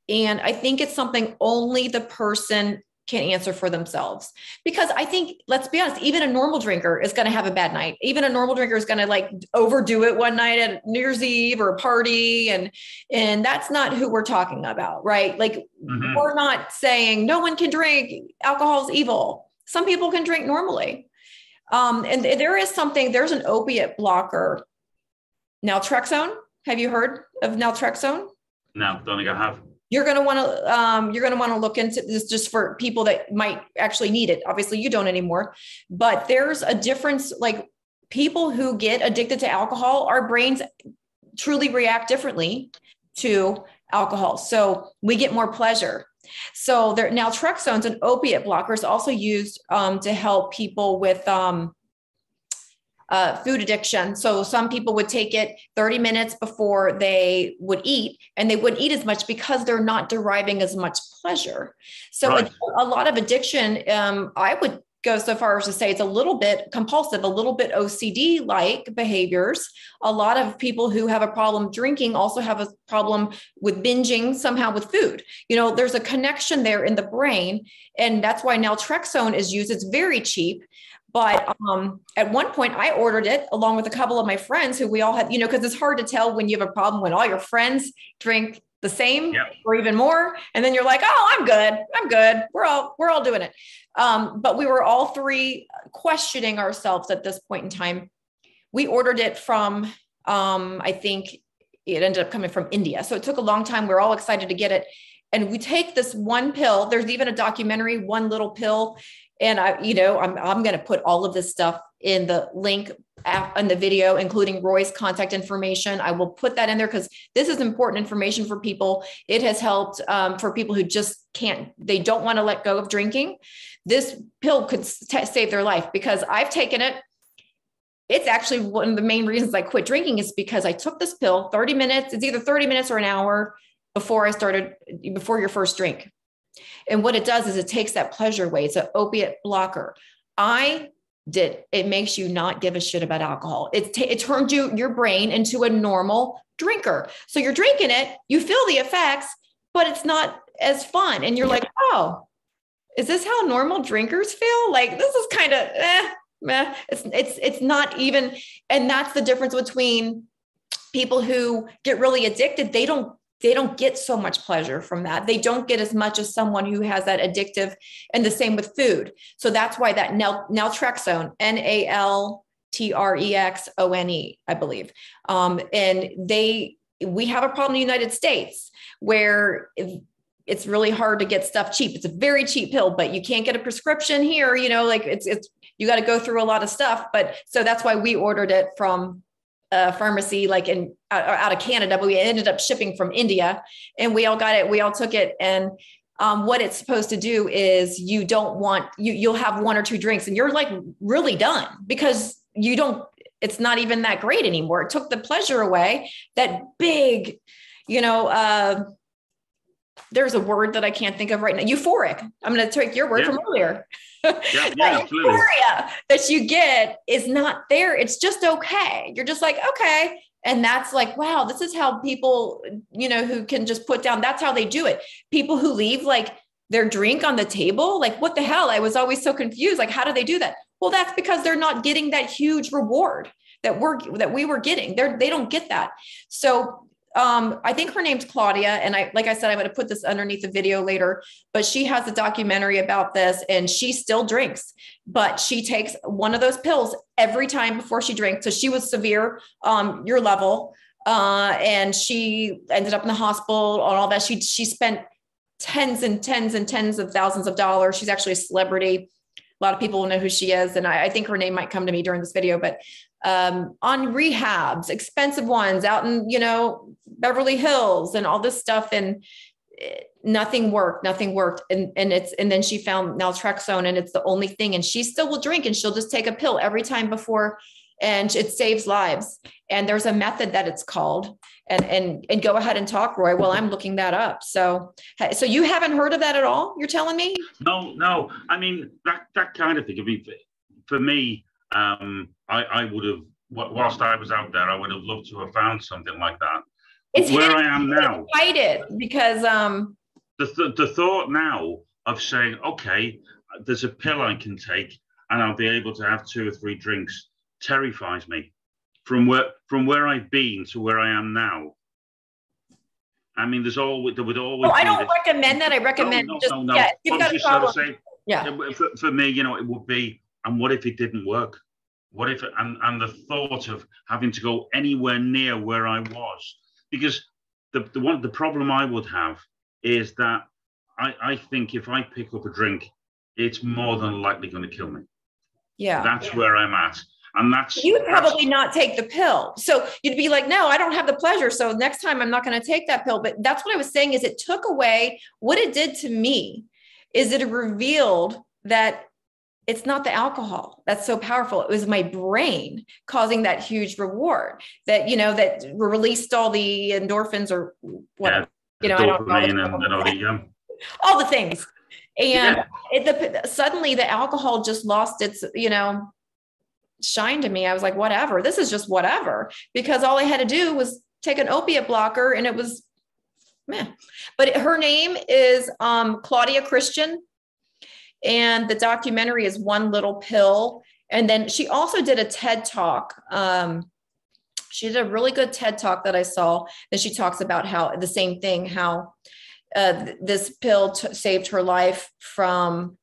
And I think it's something only the person can answer for themselves. Because i think let's be honest even a normal drinker is going to have a bad night. Even a normal drinker is going to like overdo it one night at new year's eve or a party and and that's not who we're talking about right? Like mm-hmm. we're not saying no one can drink alcohol is evil. Some people can drink normally. Um, and there is something there's an opiate blocker. Naltrexone? Have you heard of naltrexone? No don't think i have you're going to want to um, you're going to want to look into this just for people that might actually need it. Obviously you don't anymore. But there's a difference like people who get addicted to alcohol our brains truly react differently to alcohol. So we get more pleasure. So there naltrexone's an opiate blocker is also used um, to help people with um, uh, food addiction. So some people would take it 30 minutes before they would eat, and they wouldn't eat as much because they're not deriving as much pleasure. So right. a, a, lot of addiction, um, I would go so far as to say it's a little bit compulsive, a little bit OCD like behaviors. A lot of people who have a problem drinking also have a problem with binging somehow with food. You know, there's a connection there in the brain. And that's why naltrexone is used. It's very cheap. But um, at one point, I ordered it along with a couple of my friends who we all had, you know, because it's hard to tell when you have a problem when all your friends drink the same or even more, and then you're like, "Oh, I'm good. I'm good. We're all we're all doing it." Um, but we were all three questioning ourselves at this point in time. We ordered it from, um, I think it ended up coming from India, so it took a long time. We we're all excited to get it, and we take this one pill. There's even a documentary, one little pill and I, you know, I'm, I'm going to put all of this stuff in the link in the video, including Roy's contact information. I will put that in there because this is important information for people. It has helped um, for people who just can't, they don't want to let go of drinking. This pill could t- save their life because I've taken it. It's actually one of the main reasons I quit drinking is because I took this pill 30 minutes. It's either 30 minutes or an hour before I started, before your first drink. And what it does is it takes that pleasure away. It's an opiate blocker. I did it makes you not give a shit about alcohol. It, t- it turns you your brain into a normal drinker. So you're drinking it, you feel the effects, but it's not as fun. And you're like, oh, is this how normal drinkers feel? Like this is kind of eh, meh. It's it's it's not even, and that's the difference between people who get really addicted. They don't they don't get so much pleasure from that. They don't get as much as someone who has that addictive, and the same with food. So that's why that nal- naltrexone, N A L T R E X O N E, I believe, um, and they we have a problem in the United States where it's really hard to get stuff cheap. It's a very cheap pill, but you can't get a prescription here. You know, like it's it's you got to go through a lot of stuff. But so that's why we ordered it from a pharmacy like in out, of Canada, but we ended up shipping from India, and we all got it. We all took it, and um, what it's supposed to do is you don't want you you'll have one or two drinks, and you're like really done because you don't. It's not even that great anymore. It took the pleasure away. That big, you know. Uh, there's a word that I can't think of right now. Euphoric. I'm going to take your word yeah. from earlier. Yeah, <laughs> yeah, euphoria that you get is not there. It's just okay. You're just like, okay. And that's like, wow, this is how people, you know, who can just put down, that's how they do it. People who leave like their drink on the table, like, what the hell? I was always so confused. Like, how do they do that? Well, that's because they're not getting that huge reward that we're that we were getting. They're they don't get that. So um, I think her name's Claudia. And I, like I said, I'm going to put this underneath the video later, but she has a documentary about this and she still drinks, but she takes one of those pills every time before she drinks. So she was severe, um, your level. Uh, and she ended up in the hospital and all that. She, she spent tens and tens and tens of thousands of dollars. She's actually a celebrity. A lot of people will know who she is. And I, I think her name might come to me during this video, but um, on rehabs, expensive ones out in, you know, Beverly Hills and all this stuff. And eh, nothing worked, nothing worked. And, and it's, and then she found naltrexone and it's the only thing. And she still will drink and she'll just take a pill every time before and it saves lives. And there's a method that it's called and, and, and go ahead and talk Roy while I'm looking that up. So, so you haven't heard of that at all? You're telling me? No, no. I mean, that, that kind of thing. I mean, for me, um, I, I would have, whilst I was out there, I would have loved to have found something like that. it's where I am now. Fight it because um. The, th- the thought now of saying, okay, there's a pill I can take and I'll be able to have two or three drinks terrifies me. From where from where I've been to where I am now. I mean, there's always there would always. Oh, I don't this. recommend that. I recommend no, no, just no, no. yeah. You've got a problem. Yeah. For, for me, you know, it would be, and what if it didn't work? What if, and, and the thought of having to go anywhere near where I was, because the, the one, the problem I would have is that I, I think if I pick up a drink, it's more than likely going to kill me. Yeah. That's yeah. where I'm at. And that's you would probably not take the pill. So you'd be like, no, I don't have the pleasure. So next time I'm not going to take that pill. But that's what I was saying is it took away what it did to me is it revealed that it's not the alcohol. That's so powerful. It was my brain causing that huge reward that you know that released all the endorphins or what yeah, you know all the, and, and all, the, all the things. And yeah. it, the, suddenly the alcohol just lost its you know shine to me. I was like whatever. This is just whatever. Because all i had to do was take an opiate blocker and it was meh. but her name is um, claudia christian and the documentary is One Little Pill. And then she also did a TED talk. Um, she did a really good TED talk that I saw. And she talks about how the same thing, how uh, this pill t- saved her life from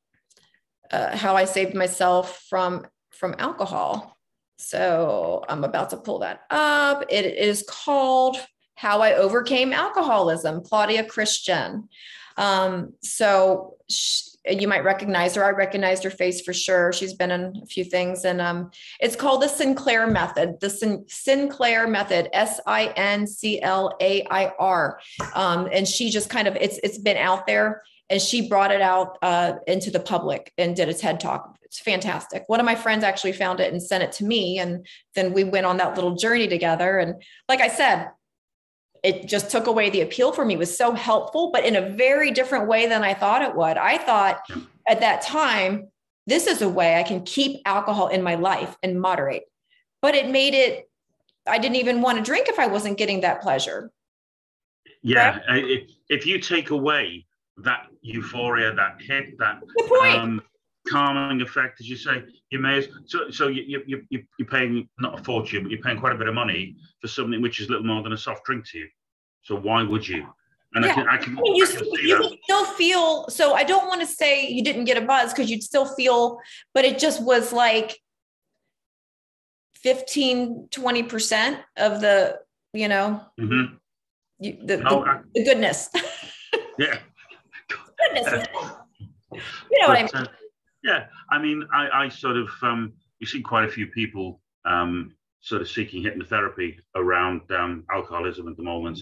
uh, how I saved myself from from alcohol. So I'm about to pull that up. It is called How I Overcame Alcoholism, Claudia Christian. Um, so you might recognize her. I recognized her face for sure. She's been in a few things, and um, it's called the Sinclair Method. The Sin- Sinclair Method, S I N C L A I R, um, and she just kind of it's it's been out there, and she brought it out uh, into the public and did a TED talk. It's fantastic. One of my friends actually found it and sent it to me, and then we went on that little journey together. And like I said, it just took away the appeal for me. It was so helpful but in a very different way than i thought it would. I thought at that time this is a way i can keep alcohol in my life and moderate. But it made it i didn't even want to drink if i wasn't getting that pleasure. Yeah right? if, if you take away that euphoria that hit that the um, calming effect, as you say. You may as, so so you you you you're paying not a fortune, but you're paying quite a bit of money for something which is little more than a soft drink to you. So why would you? And yeah. I can, I can, I mean, you, I still, you still feel so. I don't want to say you didn't get a buzz because you'd still feel, but it just was like 15, 20% of the, you know, mm-hmm. you, the, no, the, the, goodness. Yeah. <laughs> goodness. <laughs> You know but, what I mean? Uh, yeah, I mean, I, I sort of um, you see quite a few people um, sort of seeking hypnotherapy around um, alcoholism at the moment,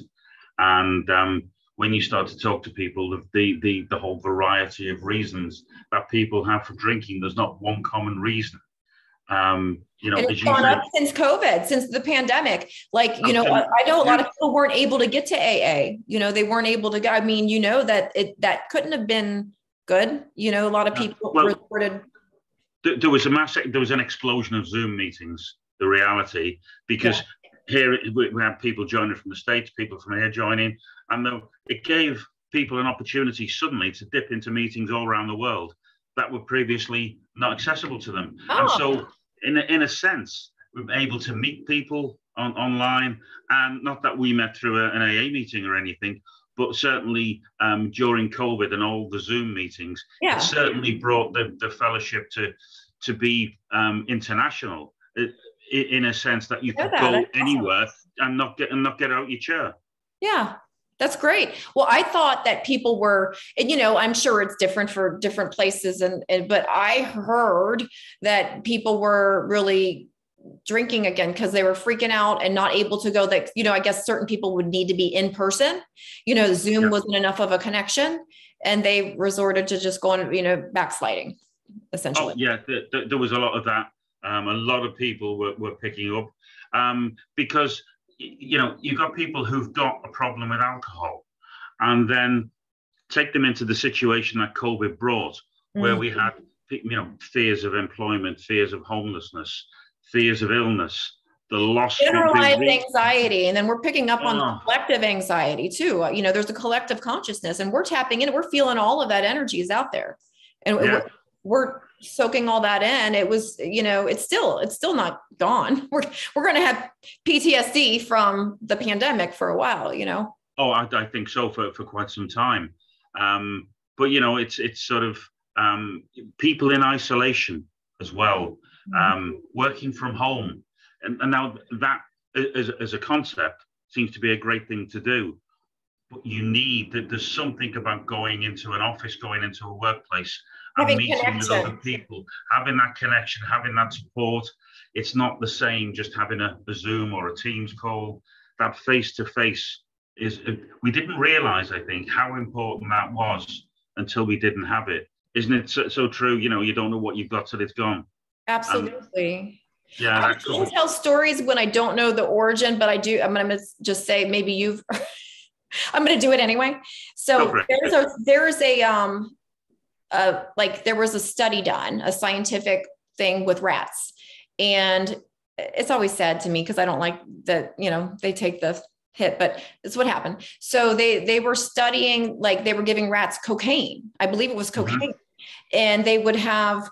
and um, when you start to talk to people, the, the the whole variety of reasons that people have for drinking, there's not one common reason. Um, you know, and it's gone up since COVID, since the pandemic. Like, you know, I know a lot of people weren't able to get to AA. You know, they weren't able to. Go. I mean, you know that it that couldn't have been good. You know, a lot of people well, reported. There was a mass. There was an explosion of Zoom meetings. The reality, because yeah. here we had people joining from the states, people from here joining, and the, it gave people an opportunity suddenly to dip into meetings all around the world that were previously not accessible to them. Oh. And so, in a, in a sense, we were able to meet people on, online, and not that we met through a, an AA meeting or anything, but certainly um, during COVID and all the Zoom meetings, yeah. it certainly brought the, the fellowship to to be um, international in a sense that you could that. go That's anywhere awesome. and not get and not get out your chair. Yeah. That's great. Well, I thought that people were, and you know, I'm sure it's different for different places, and, and but I heard that people were really drinking again because they were freaking out and not able to go that you know i guess certain people would need to be in person you know zoom yeah. wasn't enough of a connection and they resorted to just going you know backsliding essentially oh, yeah there, was a lot of that um, a lot of people were, were picking up um, because you know you've got people who've got a problem with alcohol and then take them into the situation that covid brought mm-hmm. where we had you know fears of employment fears of homelessness fears of illness, the loss generalized anxiety and then we're picking up on oh. collective anxiety too you know there's a collective consciousness and we're tapping in we're feeling all of that energy is out there and yeah. we're, we're, soaking all that in it was you know it's still it's still not gone <laughs> we're we're going to have ptsd from the pandemic for a while you know oh i, I think so for, for quite some time um, but you know it's it's sort of um, people in isolation as well. Um, working from home. And, and now that as, as a concept seems to be a great thing to do. But you need that there's something about going into an office going into a workplace and having meeting connection. with other people having that connection having that support. It's not the same just having a, a zoom or a teams call. That face to face is we didn't realize i think how important that was until we didn't have it. Isn't it so, so true? You know you don't know what you've got till it's gone absolutely yeah, I can tell stories when I don't know the origin, but I do. I'm going to just say maybe you've. <laughs> I'm going to do it anyway. So there's a there's a um, uh, like there was a study done, a scientific thing with rats, and it's always sad to me because I don't like that. You know, they take the hit, but it's what happened. So they they were studying like they were giving rats cocaine. I believe it was mm-hmm. cocaine, mm-hmm. and they would have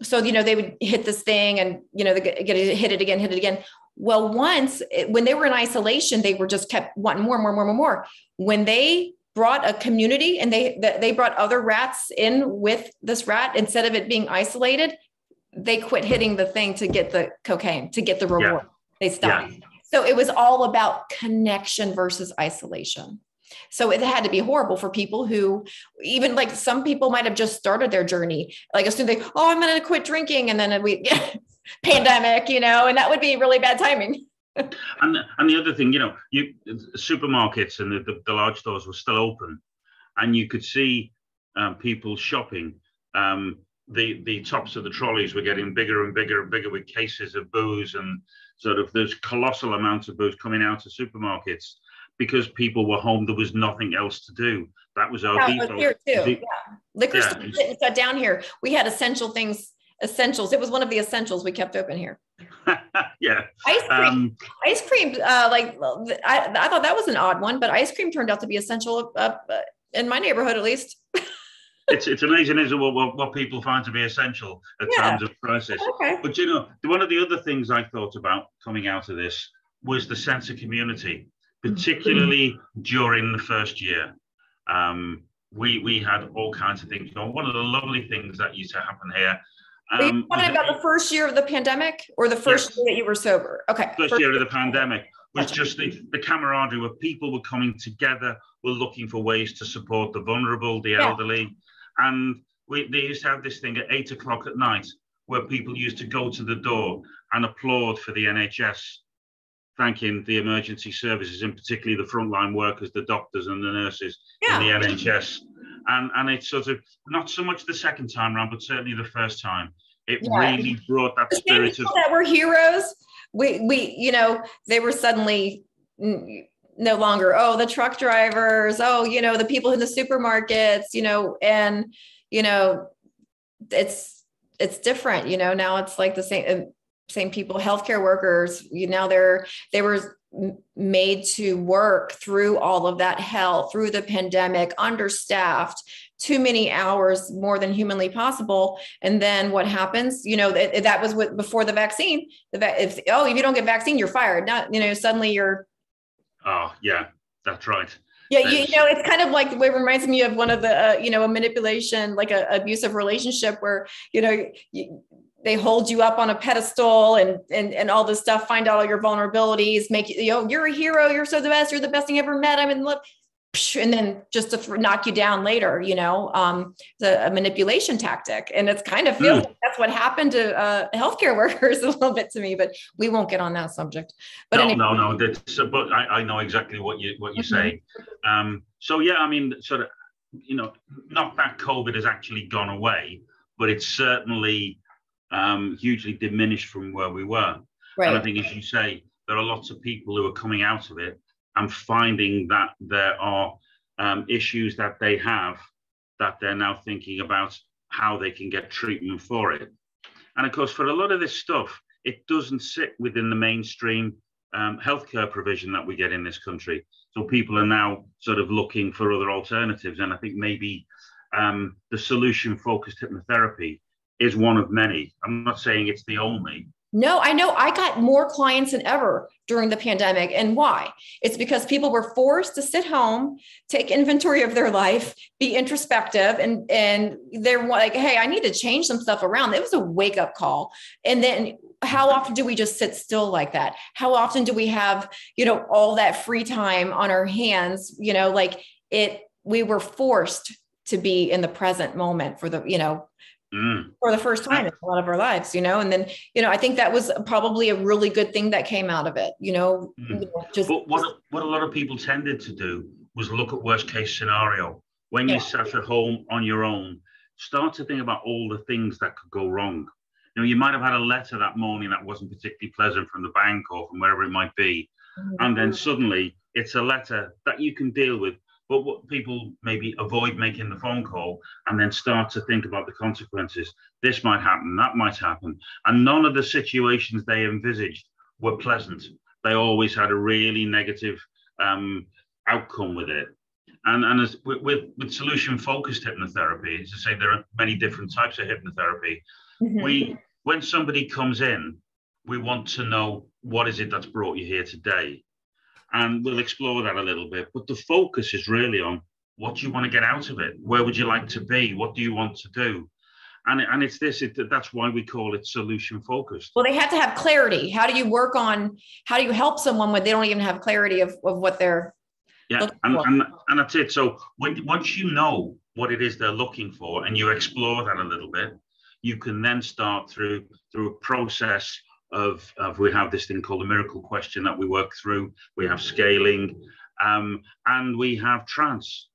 so you know they would hit this thing and you know they get, get it, hit it again hit it again. Well once when they were in isolation they were just kept wanting more and more and more more more. When they brought a community and they they brought other rats in with this rat instead of it being isolated they quit hitting the thing to get the cocaine to get the reward. Yeah. they stopped. Yeah. so it was all about connection versus isolation so it had to be horrible for people who even like some people might have just started their journey. Like as soon as they, oh, I'm going to quit drinking. And then we <laughs> pandemic, you know, and that would be really bad timing. <laughs> and and the other thing, you know, you supermarkets and the, the, the large stores were still open, and you could see um, people shopping. Um, the the tops of the trolleys were getting bigger and bigger and bigger with cases of booze and sort of there's colossal amounts of booze coming out of supermarkets because people were home, there was nothing else to do. That was our yeah, default. here too. yeah. Liquor yeah. shut down here. We had essential things, essentials. It was one of the essentials we kept open here. <laughs> yeah. Ice cream. Um, ice cream. Uh, like I, I thought that was an odd one, but ice cream turned out to be essential uh, uh in my neighborhood, at least. <laughs> it's it's amazing, isn't it, what, what people find to be essential at yeah. times of crisis. Okay. But you know, one of the other things I thought about coming out of this was the sense of community particularly during the first year. Um, we we had all kinds of things going. One of the lovely things that used to happen here. Um, Are talking about the first year of the pandemic or the first yes. year that you were sober? Okay. First, first year of the pandemic was gotcha. just the, the camaraderie where people were coming together, were looking for ways to support the vulnerable, the yeah. elderly. And we, they used to have this thing at eight o'clock at night where people used to go to the door and applaud for the NHS thanking the emergency services and particularly the frontline workers, the doctors and the nurses yeah. in the NHS. And, and it's sort of not so much the second time around, but certainly the first time. It yeah. really brought that the spirit of that were heroes. We we you know they were suddenly no longer oh the truck drivers oh you know the people in the supermarkets you know and you know it's it's different you know now it's like the same same people healthcare workers you know they're they were made to work through all of that hell through the pandemic understaffed too many hours more than humanly possible. And then what happens? You know that, that was what before the vaccine the if oh if you don't get vaccine you're fired. Not you know suddenly you're oh yeah that's right. Yeah, you, you, know, it's kind of like it reminds me of one of the, uh, you know, a manipulation, like a abusive relationship where, you know, you, they hold you up on a pedestal and and and all this stuff find out all your vulnerabilities make you, you know you're a hero you're so the best you're the best thing ever met i'm in love and then just to knock you down later you know um the a manipulation tactic and it's kind of feels mm. like that's what happened to uh, healthcare <laughs> workers a little bit to me but we won't get on that subject but no anyway. no no that's but I, I know exactly what you what you mm-hmm. say um so yeah i mean sort of you know not that covid has actually gone away but it's certainly um, hugely diminished from where we were. Right. And I think, as you say, there are lots of people who are coming out of it and finding that there are um, issues that they have that they're now thinking about how they can get treatment for it. And of course, for a lot of this stuff, it doesn't sit within the mainstream um, healthcare provision that we get in this country. So people are now sort of looking for other alternatives. And I think maybe um, the solution focused hypnotherapy is one of many. I'm not saying it's the only, no, I know I got more clients than ever during the pandemic. And why? It's because people were forced to sit home, take inventory of their life, be introspective, and and they're like, hey, I need to change some stuff around. It was a wake-up call. And then how mm-hmm. often do we just sit still like that? How often do we have, you know, all that free time on our hands? You know, like it, we were forced to be in the present moment for the, you know, Mm. for the first time in a lot of our lives, you know. And then, you know, I think that was probably a really good thing that came out of it, you know. Mm. You know just but what what a lot of people tended to do was look at worst case scenario. When yeah. you sat at home on your own, start to think about all the things that could go wrong. You know, you might have had a letter that morning that wasn't particularly pleasant from the bank or from wherever it might be. Mm-hmm. And then suddenly it's a letter that you can deal with but what people maybe avoid making the phone call and then start to think about the consequences. This might happen, that might happen. And none of the situations they envisaged were pleasant. They always had a really negative um, outcome with it. And, and as with, with, solution focused hypnotherapy, as I say, there are many different types of hypnotherapy. Mm-hmm. We, when somebody comes in, we want to know what is it that's brought you here today and we'll explore that a little bit. But the focus is really on what do you want to get out of it? Where would you like to be? What do you want to do? And, and it's this, it, that's why we call it solution focused. Well, they have to have clarity. How do you work on, how do you help someone when they don't even have clarity of, of what they're yeah, and, and, and that's it. So when, once you know what it is they're looking for and you explore that a little bit, you can then start through through a process of, of we have this thing called the miracle question that we work through. We have scaling, um, and we have trance.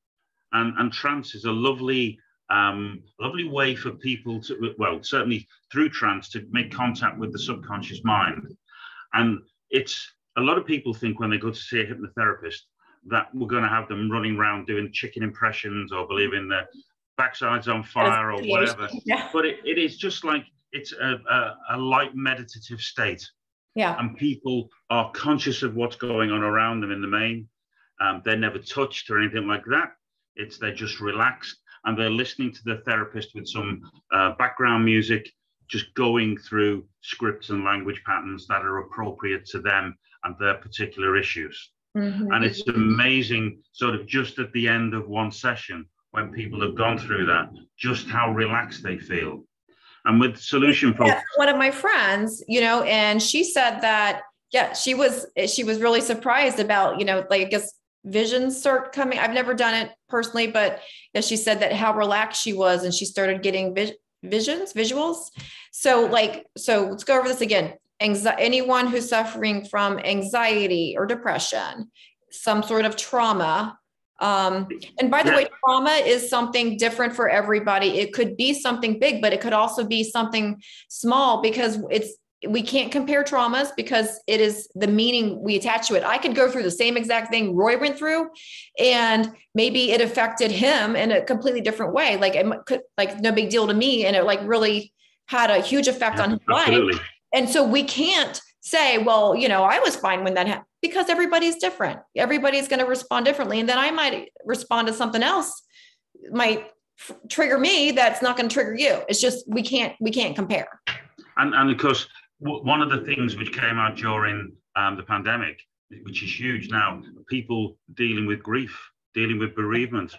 And, and trance is a lovely, um, lovely way for people to, well, certainly through trance, to make contact with the subconscious mind. And it's a lot of people think when they go to see a hypnotherapist that we're going to have them running around doing chicken impressions or believing the backsides on fire or whatever. <laughs> Yeah. But it, it is just like it's a, a, a light meditative state. Yeah. And people are conscious of what's going on around them in the main. Um, they're never touched or anything like that. It's they're just relaxed and they're listening to the therapist with some uh, background music, just going through scripts and language patterns that are appropriate to them and their particular issues. Mm-hmm. And it's amazing, sort of just at the end of one session, when people have gone through that, just how relaxed they feel and with solution folks. One of my friends, you know, and she said that yeah, she was she was really surprised about you know like I guess visions start coming. I've never done it personally, but yeah, she said that how relaxed she was, and she started getting vis- visions, visuals. So like so, let's go over this again. Anxiety, anyone who's suffering from anxiety or depression, some sort of trauma, um, and by the yeah. way, trauma is something different for everybody. It could be something big, but it could also be something small because it's we can't compare traumas because it is the meaning we attach to it. I could go through the same exact thing Roy went through, and maybe it affected him in a completely different way. Like it could, like no big deal to me, and it like really had a huge effect yeah, on his absolutely. life. And so we can't say, well, you know, I was fine when that happened because everybody's different. Everybody's going to respond differently. And then I might respond to something else might f- trigger me that's not going to trigger you. It's just we can't we can't compare. And and of course, w- one of the things which came out during um, the pandemic, which is huge now, people dealing with grief, dealing with bereavement,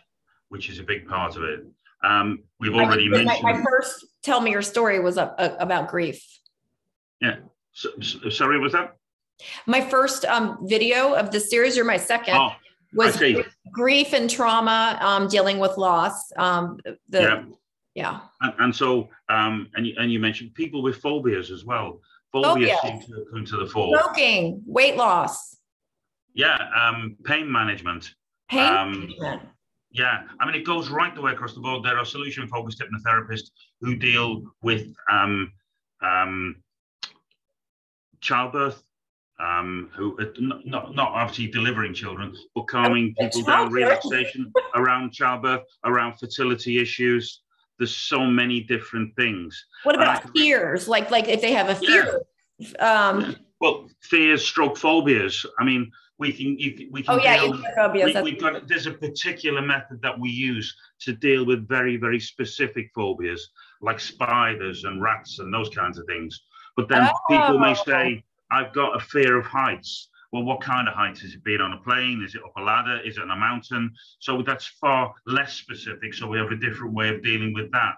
which is a big part of it. Um, we've already mentioned. My, my, first tell me your story was a, a, about grief. Yeah. So, so, sorry, was that? My first um, video of the series, or my second, oh, was grief and trauma, um, dealing with loss. Um, the, yeah. Yeah. And, and so, um, and you, and you mentioned people with phobias as well. Phobias seem to come to the fore. Smoking, weight loss. Yeah. Um, pain management. Pain um, management. Yeah, I mean, it goes right the way across the board. There are solution focused hypnotherapists who deal with um, um, childbirth, um, who are not, not obviously delivering children, but calming people down, relaxation <laughs> around childbirth, around fertility issues. There's so many different things. What about fears? Like, like if they have a fear, Um, well, fears, stroke phobias. I mean, we can you, we can. Oh yeah, deal, phobias. We, have got there's a particular method that we use to deal with very very specific phobias like spiders and rats and those kinds of things. But then oh. people may oh. say, "I've got a fear of heights." Well, what kind of heights is it? Being on a plane? Is it up a ladder? Is it on a mountain? So that's far less specific. So we have a different way of dealing with that.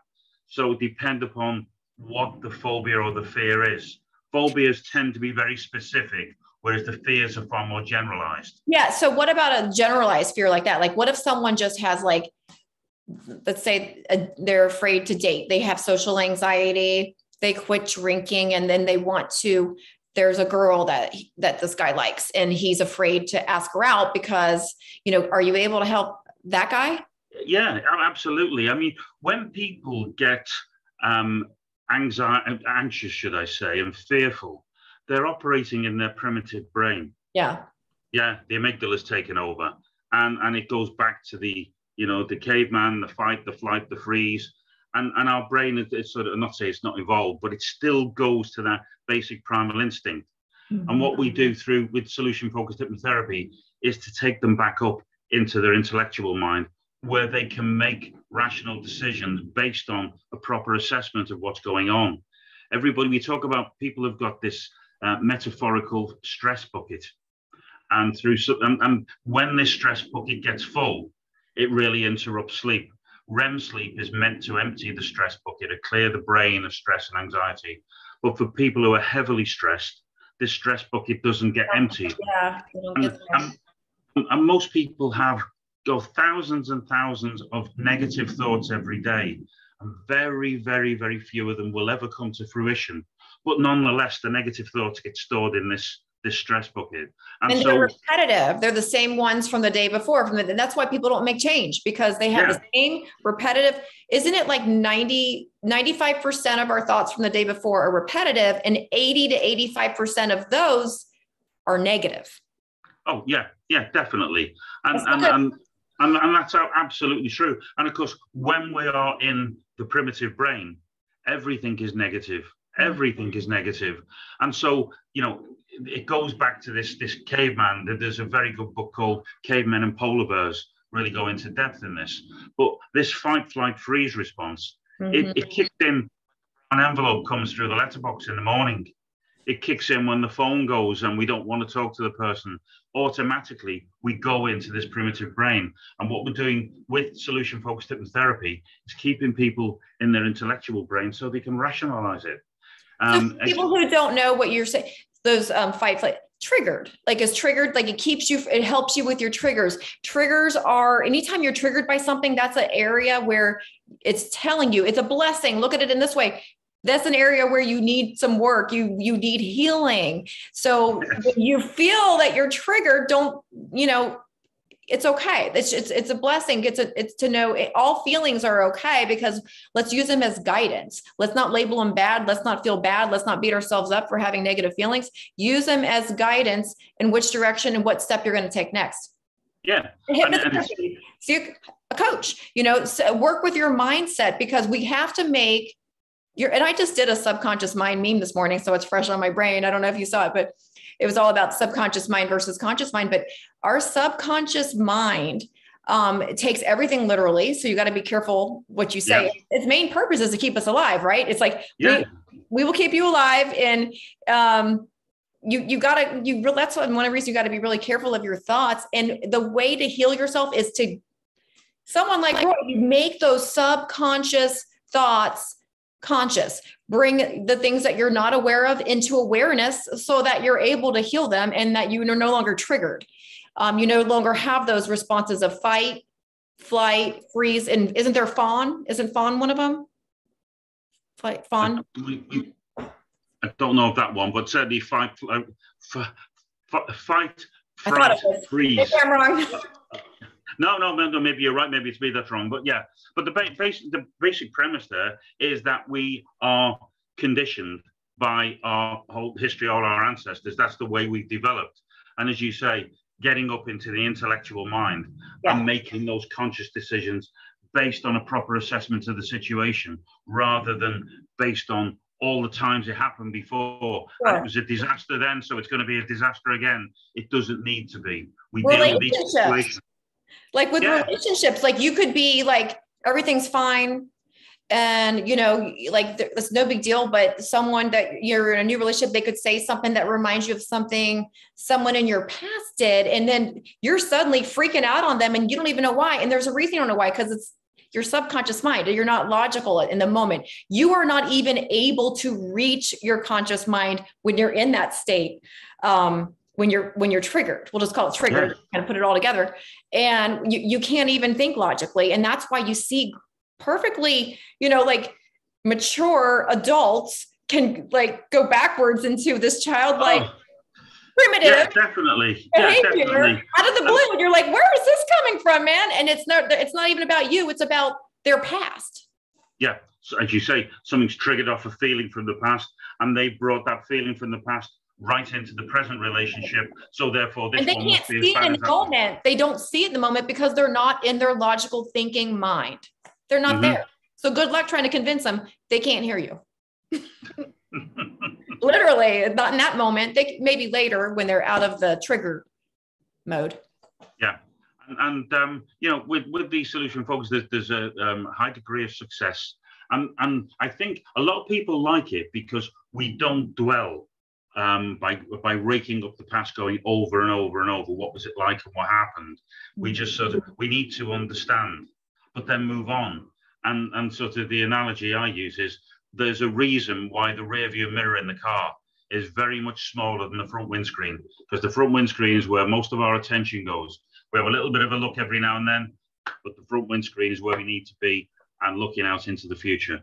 So it depend upon what the phobia or the fear is. Phobias tend to be very specific whereas the fears are far more generalized. Yeah. So what about a generalized fear like that? Like what if someone just has like, let's say a, they're afraid to date, they have social anxiety, they quit drinking, and then they want to. There's a girl that that this guy likes, and he's afraid to ask her out because you know. Are you able to help that guy? Yeah, absolutely. I mean, when people get um, anxiety, anxious, should I say, and fearful, they're operating in their primitive brain. Yeah. Yeah, the amygdala's taken over. And and it goes back to the, you know, the caveman, the fight, the flight, the freeze. And and our brain is, is sort of not say it's not evolved, but it still goes to that basic primal instinct. Mm-hmm. And what we do through with solution focused hypnotherapy is to take them back up into their intellectual mind where they can make rational decisions based on a proper assessment of what's going on. Everybody, we talk about people have got this uh, metaphorical stress bucket. And through and, and when this stress bucket gets full, it really interrupts sleep. REM sleep is meant to empty the stress bucket, to clear the brain of stress and anxiety. But for people who are heavily stressed, this stress bucket doesn't get emptied. Yeah, and, um, and, and, most people have go thousands and thousands of negative thoughts every day. And very, very, very few of them will ever come to fruition but nonetheless, the negative thoughts get stored in this this stress bucket. And, and so, they're repetitive. They're the same ones from the day before. From the, and that's why people don't make change because they have yeah. the same repetitive. Isn't it like 90, 95% of our thoughts from the day before are repetitive and 80 to 85% of those are negative? Oh, yeah, yeah, definitely. And, and, and, and, and that's absolutely true. And of course, when we are in the primitive brain, everything is negative mm-hmm. everything is negative and so you know it goes back to this this caveman. There's a very good book called cavemen and polar bears really go into depth in this. But this fight flight freeze response mm-hmm. it, it kicks in an envelope comes through the letterbox in the morning. It kicks in when the phone goes and we don't want to talk to the person. Automatically we go into this primitive brain. And what we're doing with solution focused hypnotherapy is keeping people in their intellectual brain so they can rationalize it. Um, people who don't know what you're saying, those um, fight flight triggered, like is triggered, like it keeps you, it helps you with your triggers. Triggers are anytime you're triggered by something, that's an area where it's telling you it's a blessing. Look at it in this way. That's an area where you need some work. You you need healing. So <laughs> you feel that you're triggered. Don't you know? It's okay. It's it's it's a blessing. It's a, it's to know it, all feelings are okay because let's use them as guidance. Let's not label them bad. Let's not feel bad. Let's not beat ourselves up for having negative feelings. Use them as guidance in which direction and what step you're going to take next. Yeah. See a coach, you know, so work with your mindset because we have to make your and I just did a subconscious mind meme this morning, so it's fresh on my brain. I don't know if you saw it, but it was all about subconscious mind versus conscious mind. But our subconscious mind um, it takes everything literally. So you got to be careful what you say. Yeah. Its main purpose is to keep us alive, right? It's like yeah. we, we will keep you alive, and um, you you gotta you. That's one of the reasons you got to be really careful of your thoughts. And the way to heal yourself is to someone like Roy, you make those subconscious thoughts conscious. Bring the things that you're not aware of into awareness so that you're able to heal them and that you are no longer triggered. Um, you no longer have those responses of fight flight freeze and isn't there fawn? Isn't fawn one of them? Fight fawn? I don't know of that one but certainly fight uh, fight, fight fright, freeze. Maybe i'm wrong No, no, no, maybe you're right. Maybe it's me that's wrong. But yeah, but the basic the basic premise there is that we are conditioned by our whole history, all our ancestors. That's the way we've developed. And as you say, getting up into the intellectual mind yeah. and making those conscious decisions based on a proper assessment of the situation rather than based on all the times it happened before. Sure. And it was a disaster then, so it's going to be a disaster again. It doesn't need to be. We deal with these situations. Like with yeah. relationships, like you could be like everything's fine and you know like it's no big deal but someone that you're in a new relationship they could say something that reminds you of something someone in your past did and then you're suddenly freaking out on them and you don't even know why and there's a reason you don't know why because it's your subconscious mind you're not logical in the moment you are not even able to reach your conscious mind when you're in that state um, when you're when you're triggered we'll just call it triggered kind of put it all together and you, you can't even think logically and that's why you see perfectly you know like mature adults can like go backwards into this childlike oh primitive. Yeah, definitely. Yeah, definitely. Out of the blue, and you're like, where is this coming from, man? And it's not. It's not even about you. It's about their past. Yeah, so as you say, something's triggered off a feeling from the past, and they brought that feeling from the past right into the present relationship. So therefore, this and they can't see it in the moment. They don't see it in the moment because they're not in their logical thinking mind. They're not mm-hmm. there. So good luck trying to convince them. They can't hear you. <laughs> Literally, not in that moment. They maybe later when they're out of the trigger mode. Yeah, and, and um, you know, with with the solution focus, there's, there's a um, high degree of success, and and I think a lot of people like it because we don't dwell um, by by raking up the past, going over and over and over. What was it like and what happened? We just sort of we need to understand, but then move on. And and sort of the analogy I use is there's a reason why the rear view mirror in the car is very much smaller than the front windscreen because the front windscreen is where most of our attention goes. We have a little bit of a look every now and then, but the front windscreen is where we need to be and looking out into the future.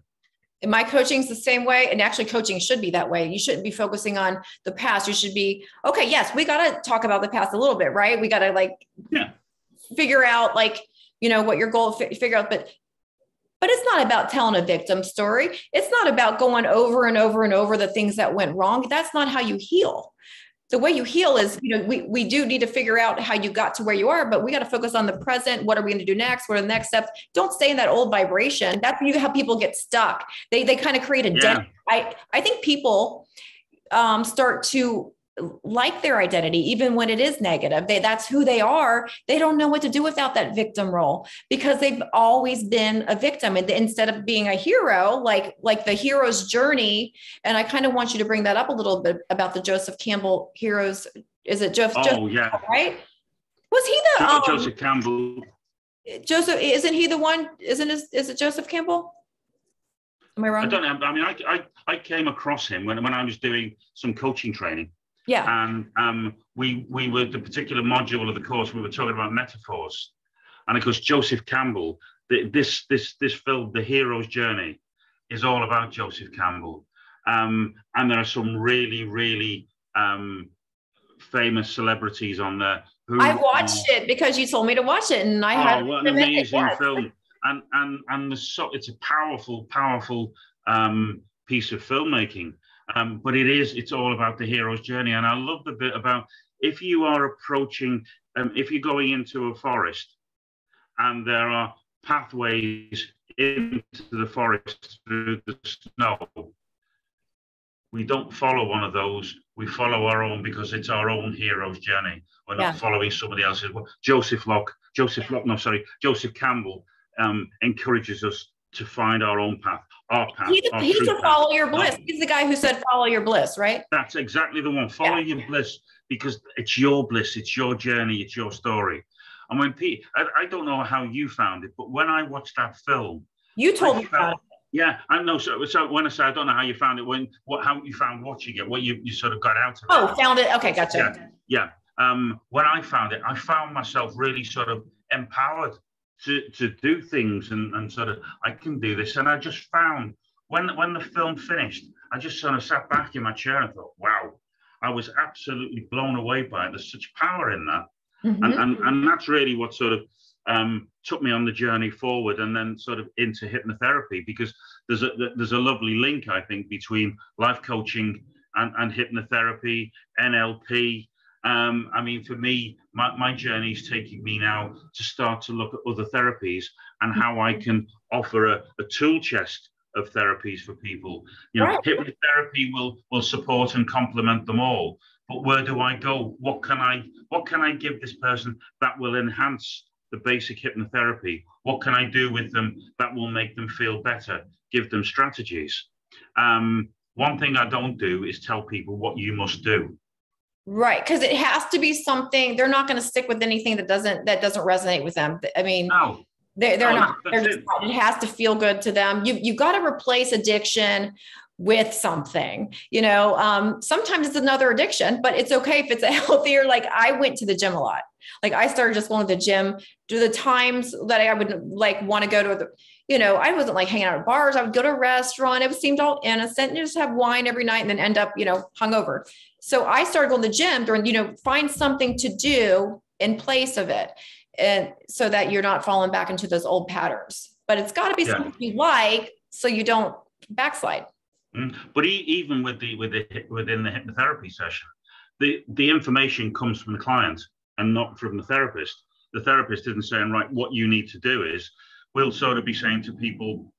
My coaching's the same way. And actually, coaching should be that way. You shouldn't be focusing on the past. You should be, okay, yes, we got to talk about the past a little bit, right? We got to like yeah. figure out like, you know, what your goal, figure out, but but it's not about telling a victim story. It's not about going over and over and over the things that went wrong. That's not how you heal. The way you heal is, you know, we, we do need to figure out how you got to where you are, but we got to focus on the present. What are we going to do next? What are the next steps? Don't stay in that old vibration. That's you how people get stuck. They they kind of create a yeah. dent. I I think people um, start to like their identity even when it is negative. They that's who they are. They don't know what to do without that victim role because they've always been a victim. And instead of being a hero like like the hero's journey and i kind of want you to bring that up a little bit about the joseph campbell heroes. Is it joseph oh joseph, yeah. right? Was he the um, joseph campbell. Joseph isn't he the one isn't it, is it joseph campbell? Am i wrong? I don't know. I mean i i, I came across him when, when i was doing some coaching training yeah. And um, we we were the particular module of the course we were talking about metaphors, and of course Joseph Campbell. The, this this this film, The Hero's Journey, is all about Joseph Campbell. Um, and there are some really really um, famous celebrities on there. Who, I watched it because you told me to watch it, and I oh, had. what an amazing yes. film! And and and the so it's a powerful powerful um, piece of filmmaking. Um, but it is, it's all about the hero's journey. And I love the bit about if you are approaching, um, if you're going into a forest and there are pathways into the forest through the snow, we don't follow one of those. We follow our own because it's our own hero's journey. We're not yeah. following somebody else's. Joseph Locke, Joseph Locke, no, sorry, Joseph Campbell um, encourages us to find our own path. Our path. He's, our he's a follow your bliss. He's the guy who said follow your bliss, right? That's exactly the one. Follow yeah. your bliss because it's your bliss, it's your journey, it's your story. And when Pete, I, I, don't know how you found it, but when I watched that film, you told I me felt, about it. Yeah, I know. So, so when I say I don't know how you found it, when what how you found watching it, what you, you sort of got out of it. Oh, found it. Okay, gotcha. Yeah, yeah. Um, when I found it, I found myself really sort of empowered to, to do things and, and sort of I can do this. And I just found when when the film finished, I just sort of sat back in my chair and thought, wow, I was absolutely blown away by it. There's such power in that. Mm-hmm. And, and and that's really what sort of um, took me on the journey forward and then sort of into hypnotherapy because there's a there's a lovely link I think between life coaching and, and hypnotherapy, NLP, um, I mean, for me, my, my journey is taking me now to start to look at other therapies and how I can offer a, a tool chest of therapies for people. You know, Right. hypnotherapy will will support and complement them all. But where do I go? What can I what can I give this person that will enhance the basic hypnotherapy? What can I do with them that will make them feel better? Give them strategies. Um, one thing I don't do is tell people what you must do. Right. Cause it has to be something, they're not going to stick with anything that doesn't, that doesn't resonate with them. I mean, No, they're, they're No, not, they're just, it. it has to feel good to them. You, you got to replace addiction with something, you know, um, sometimes it's another addiction, but it's okay if it's a <laughs> healthier, like I went to the gym a lot. Like I started just going to the gym to the times that I would like want to go to the, you know, I wasn't like hanging out at bars. I would go to a restaurant. It seemed all innocent and just have wine every night and then end up, you know, hungover. So I started going to the gym during, you know, find something to do in place of it. And so that you're not falling back into those old patterns. But it's got to be Yeah. something you like so you don't backslide. Mm. But even with the with the within the hypnotherapy session, the the information comes from the client and not from the therapist. The therapist isn't saying right what you need to do is we'll sort of be saying to people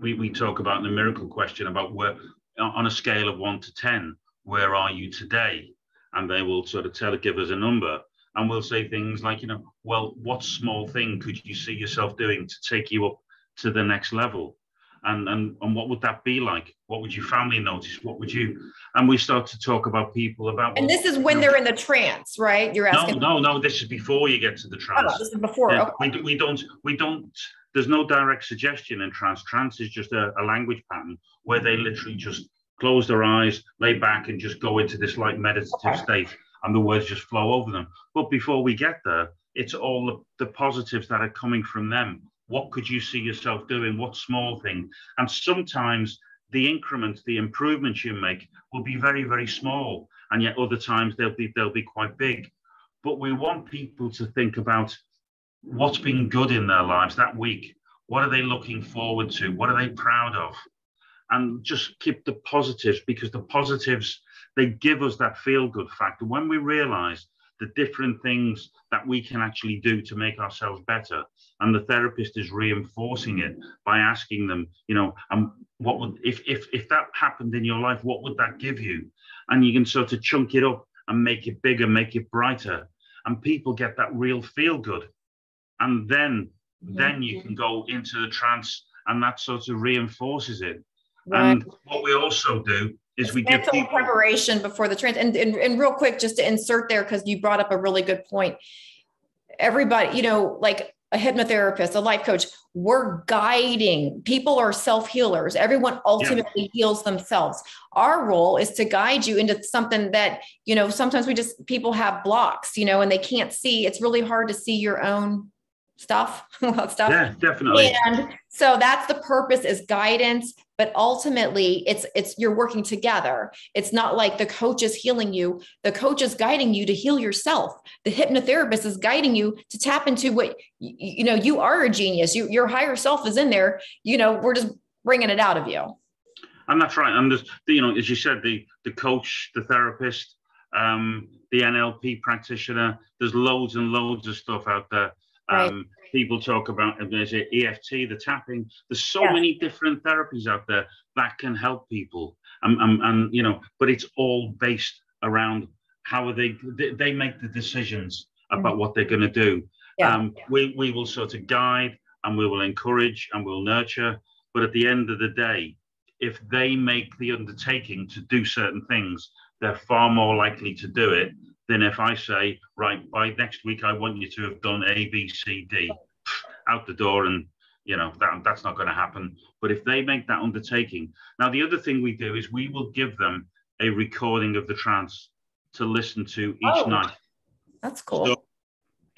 we, we talk about the miracle question about where on a scale of one to ten where are you today and they will sort of tell give us a number and we'll say things like you know well what small thing could you see yourself doing to take you up to the next level and and and what would that be like what would your family notice what would you and we start to talk about people about And this is when you know, they're in the trance, right? You're asking. no no no. this is before you get to the oh, trance Oh, this is before. Yeah, Okay. we, we don't we don't there's no direct suggestion in trance trance is just a, a language pattern where they literally just close their eyes lay back and just go into this like meditative state and the words just flow over them. But before we get there it's all the, the positives that are coming from them. What could you see yourself doing? What small thing? And sometimes the increments the improvements you make will be very very small and yet other times they'll be they'll be quite big. But we want people to think about what's been good in their lives that week. What are they looking forward to? What are they proud of and just keep the positives because the positives they give us that feel good factor when we realize the different things that we can actually do to make ourselves better and the therapist is reinforcing it by asking them you know um, what would if if if that happened in your life what would that give you? And you can sort of chunk it up and make it bigger make it brighter. And people get that real feel good and then then you can go into the trance and that sort of reinforces it Right. and what we also do is we give people preparation before the trance and, and, and real quick just to insert there because you brought up a really good point. Everybody you know like a hypnotherapist a life coach we're guiding. People are self-healers. Everyone ultimately heals themselves. Our role is to guide you into something that you know sometimes we just people have blocks you know and they can't see. It's really hard to see your own stuff <laughs> stuff. Yeah definitely. And so that's the purpose is guidance but ultimately it's it's you're working together. It's not like the coach is healing you. The coach is guiding you to heal yourself. The hypnotherapist is guiding you to tap into what you, you know you are a genius. You, your higher self is in there. You know we're just bringing it out of you. And that's right. And there's you know as you said the the coach the therapist um the nlp practitioner there's loads and loads of stuff out there Right. um people talk about there's eft the tapping there's so Yes. many different therapies out there that can help people and, and, and you know but it's all based around how are they they, they make the decisions about what they're going to do Yeah. um we we will sort of guide and we will encourage and we'll nurture but at the end of the day if they make the undertaking to do certain things, they're far more likely to do it than if I say, right, by next week, I want you to have done A, B, C, D, out the door. And, you know, that, that's not going to happen. But if they make that undertaking, now the other thing we do is we will give them a recording of the trance to listen to each Oh. night. that's cool So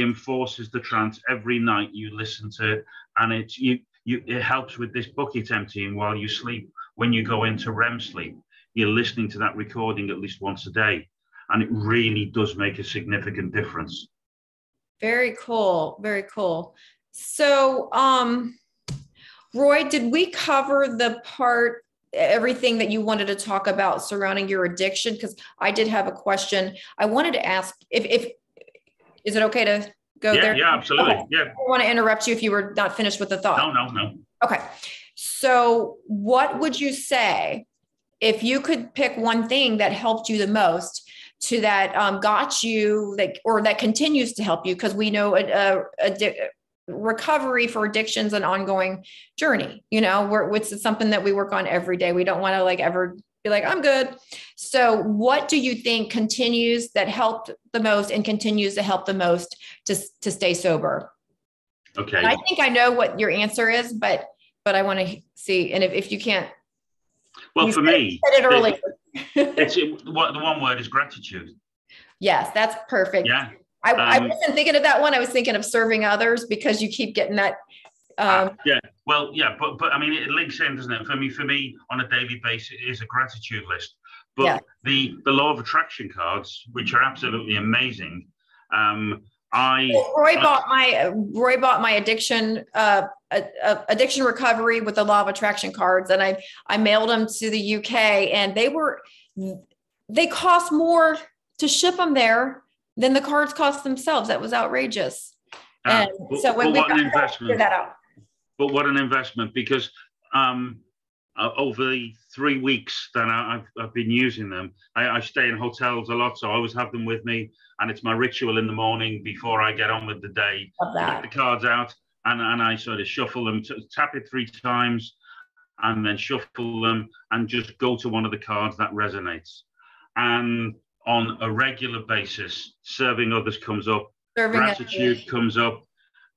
enforces the trance every night you listen to it, and it you you it helps with this bucket emptying while you sleep. When you go into REM sleep, you're listening to that recording at least once a day, and it really does make a significant difference. Very cool. Very cool. So, um, Roy, did we cover the part, everything that you wanted to talk about surrounding your addiction? Because I did have a question. I wanted to ask if, if, is it okay to go yeah, there? yeah, absolutely. Okay. Yeah, I want to interrupt you if you were not finished with the thought. no, no, no. Okay. So, what would you say if you could pick one thing that helped you the most to that um, got you that or that continues to help you? Because we know a, a, a, recovery for addictions an ongoing journey. You know, we're, it's something that we work on every day. We don't want to like ever be like, I'm good. So, what do you think continues that helped the most and continues to help the most to, to stay sober? Okay. And I think I know what your answer is, but but I want to see. And if, if you can't, well, for me, said it earlier. It's <laughs> it, what the one word is gratitude. Yes, that's perfect. Yeah. I, um, I wasn't thinking of that one. I was thinking of serving others because you keep getting that. Um, uh, yeah. Well, yeah, but but I mean, it links in, doesn't it? For me, for me, on a daily basis, it is a gratitude list. But yeah. the the law of attraction cards, which are absolutely amazing, um, I Roy bought my Roy bought my addiction uh, addiction recovery with the law of attraction cards, and I I mailed them to the UK, and they were they cost more to ship them there than the cards cost themselves. That was outrageous. Uh, and but, so when we got investment. that out. But what an investment! Because um, uh, over the three weeks that I, have I've been using them, I, I, stay in hotels a lot, so I always have them with me, and it's my ritual in the morning before I get on with the day. Get the cards out, and, and I sort of shuffle them, t- tap it three times, and then shuffle them, and just go to one of the cards that resonates. And on a regular basis, serving others comes up, serving gratitude comes up,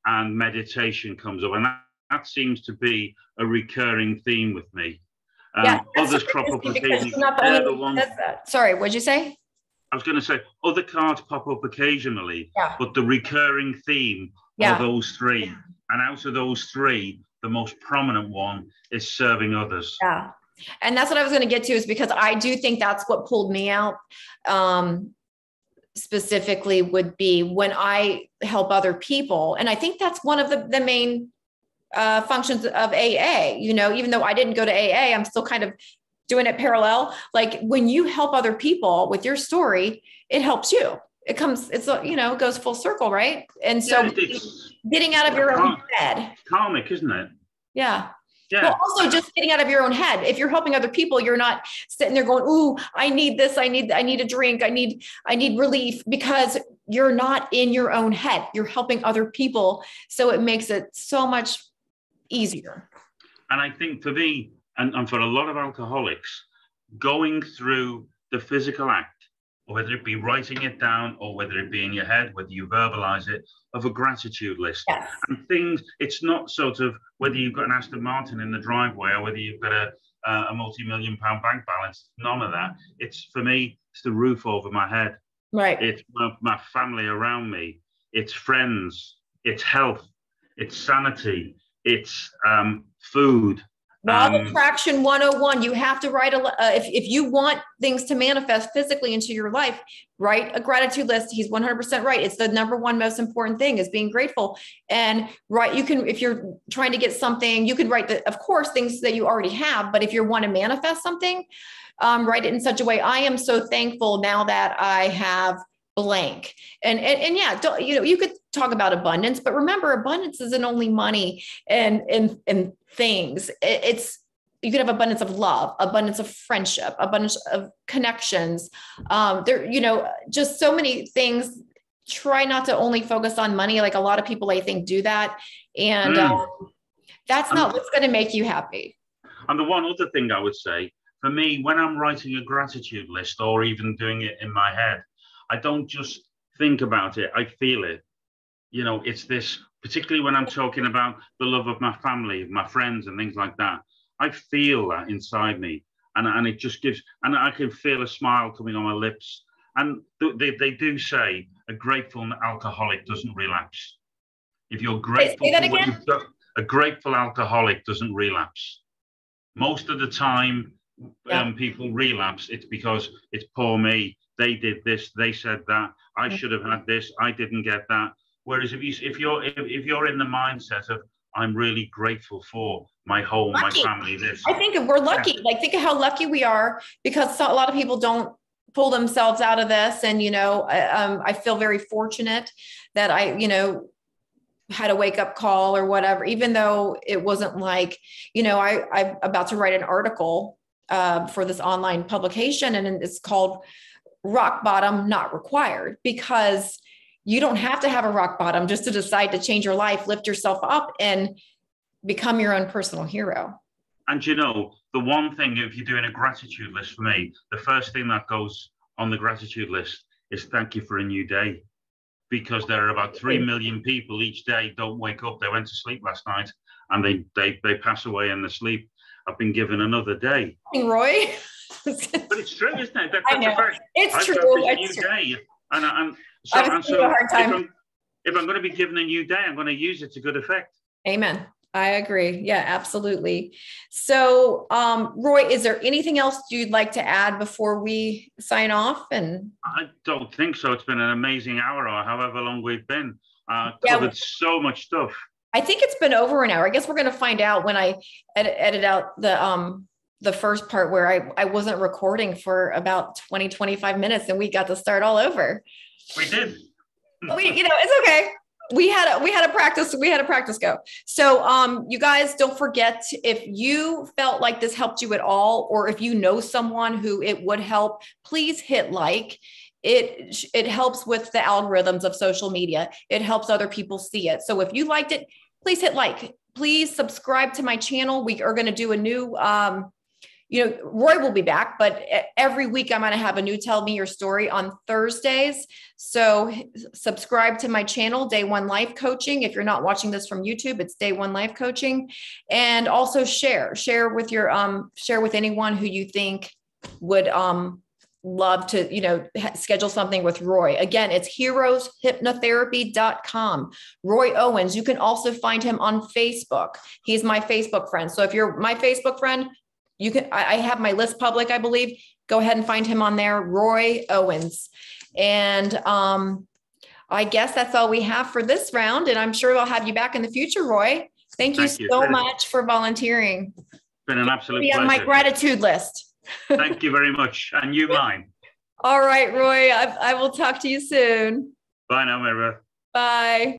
and meditation comes up, and that that seems to be a recurring theme with me. Um, yeah, others crop up occasionally. The Sorry, what'd you say? I was going to say other cards pop up occasionally, yeah. but the recurring theme yeah. are those three. And out of those three, the most prominent one is serving others. Yeah. And that's what I was going to get to is because I do think that's what pulled me out. Um, specifically would be when I help other people. And I think that's one of the, the main uh, functions of AA. You know, even though I didn't go to AA, I'm still kind of doing it parallel. Like when you help other people with your story, it helps you. It comes, it's you know, it goes full circle, right? And so yeah, getting out of your own head. Comic, isn't it? Yeah. Yeah. Also just getting out of your own head. If you're helping other people, you're not sitting there going, "Ooh, I need this. I need. I need a drink. I need. I need relief." Because you're not in your own head. You're helping other people, so it makes it so much easier. And I think for me, and, and for a lot of alcoholics, going through the physical act, or whether it be writing it down or whether it be in your head, whether you verbalize it, of a gratitude list. Yes. And things, it's not sort of whether you've got an Aston Martin in the driveway or whether you've got a, uh, a multi million pound bank balance. None of that. It's for me, it's the roof over my head. Right. It's my, my family around me. It's friends. It's health. It's sanity it's um, food. Law of Attraction 101. You have to write a, uh, if, if you want things to manifest physically into your life, write a gratitude list. He's 100% right. It's the number one most important thing is being grateful. And right, you can, if you're trying to get something, you can write the, of course, things that you already have. But if you want to manifest something, um, write it in such a way. I am so thankful now that I have blank and and, and yeah don't, you know you could talk about abundance but remember abundance isn't only money and and and things. It, it's you could have abundance of love abundance of friendship abundance of connections. Um there you know just so many things. Try not to only focus on money. Like a lot of people i think do that. And mm. um, that's not what's going to make you happy. And the one other thing i would say for me when i'm writing a gratitude list or even doing it in my head I don't just think about it, I feel it. You know, it's this, particularly when I'm talking about the love of my family, my friends, and things like that. I feel that inside me. And, and it just gives, and I can feel a smile coming on my lips. And they, they do say a grateful alcoholic doesn't relapse. If you're grateful for what you've done, a grateful alcoholic doesn't relapse. Most of the time, yeah. um, people relapse, it's because it's poor me they did this, they said that, I should have had this, I didn't get that. Whereas if you if you're if, if you're in the mindset of I'm really grateful for my home, lucky. my family, this. I think we're lucky. Yeah. Like think of how lucky we are because a lot of people don't pull themselves out of this. And you know, I, um, I feel very fortunate that I, you know, had a wake up call or whatever, even though it wasn't like, you know, I, I'm about to write an article uh, for this online publication and it's called Rock Bottom Not Required because you don't have to have a rock bottom just to decide to change your life, lift yourself up, and become your own personal hero. And you know, the one thing, if you're doing a gratitude list for me, the first thing that goes on the gratitude list is thank you for a new day. Because there are about 3 million people each day don't wake up. They went to sleep last night and they, they, they pass away in the sleep. I've been given another day. Roy. but it's true, isn't it? <laughs> That, I know. It's I've true. It's new true. day. And, and so, I was so a hard if, time. I'm, if I'm going to be given a new day, I'm going to use it to good effect. Amen. I agree. Yeah, absolutely. So, um, Roy, is there anything else you'd like to add before we sign off? And I don't think so. It's been an amazing hour or however long we've been. Uh, Yeah, covered so much stuff. I think it's been over an hour. I guess we're going to find out when I edit, edit out the um the first part where I I wasn't recording for about 20 25 minutes and we got to start all over. We did. We you know, it's okay. We had a we had a practice we had a practice go. So um you guys don't forget if you felt like this helped you at all or if you know someone who it would help, please hit like it it helps with the algorithms of social media it helps other people see it so if you liked it please hit like please subscribe to my channel we are going to do a new um you know roy will be back but every week i'm going to have a new tell me your story on thursdays. So subscribe to my channel day one life coaching. If you're not watching this from youtube it's day one life coaching. And also share share with your um share with anyone who you think would um love to you know schedule something with roy. Again it's heroeshypnotherapy.com roy owens. You can also find him on facebook. He's my facebook friend. So if you're my facebook friend you can i, I have my list public i believe go ahead and find him on there roy owens and um i guess that's all we have for this round and i'm sure i'll have you back in the future roy thank you Thank you. so much for volunteering Been an absolute pleasure. be on my gratitude list <laughs> Thank you very much. And you mine. all right roy I, I will talk to you soon Bye now, Mira. bye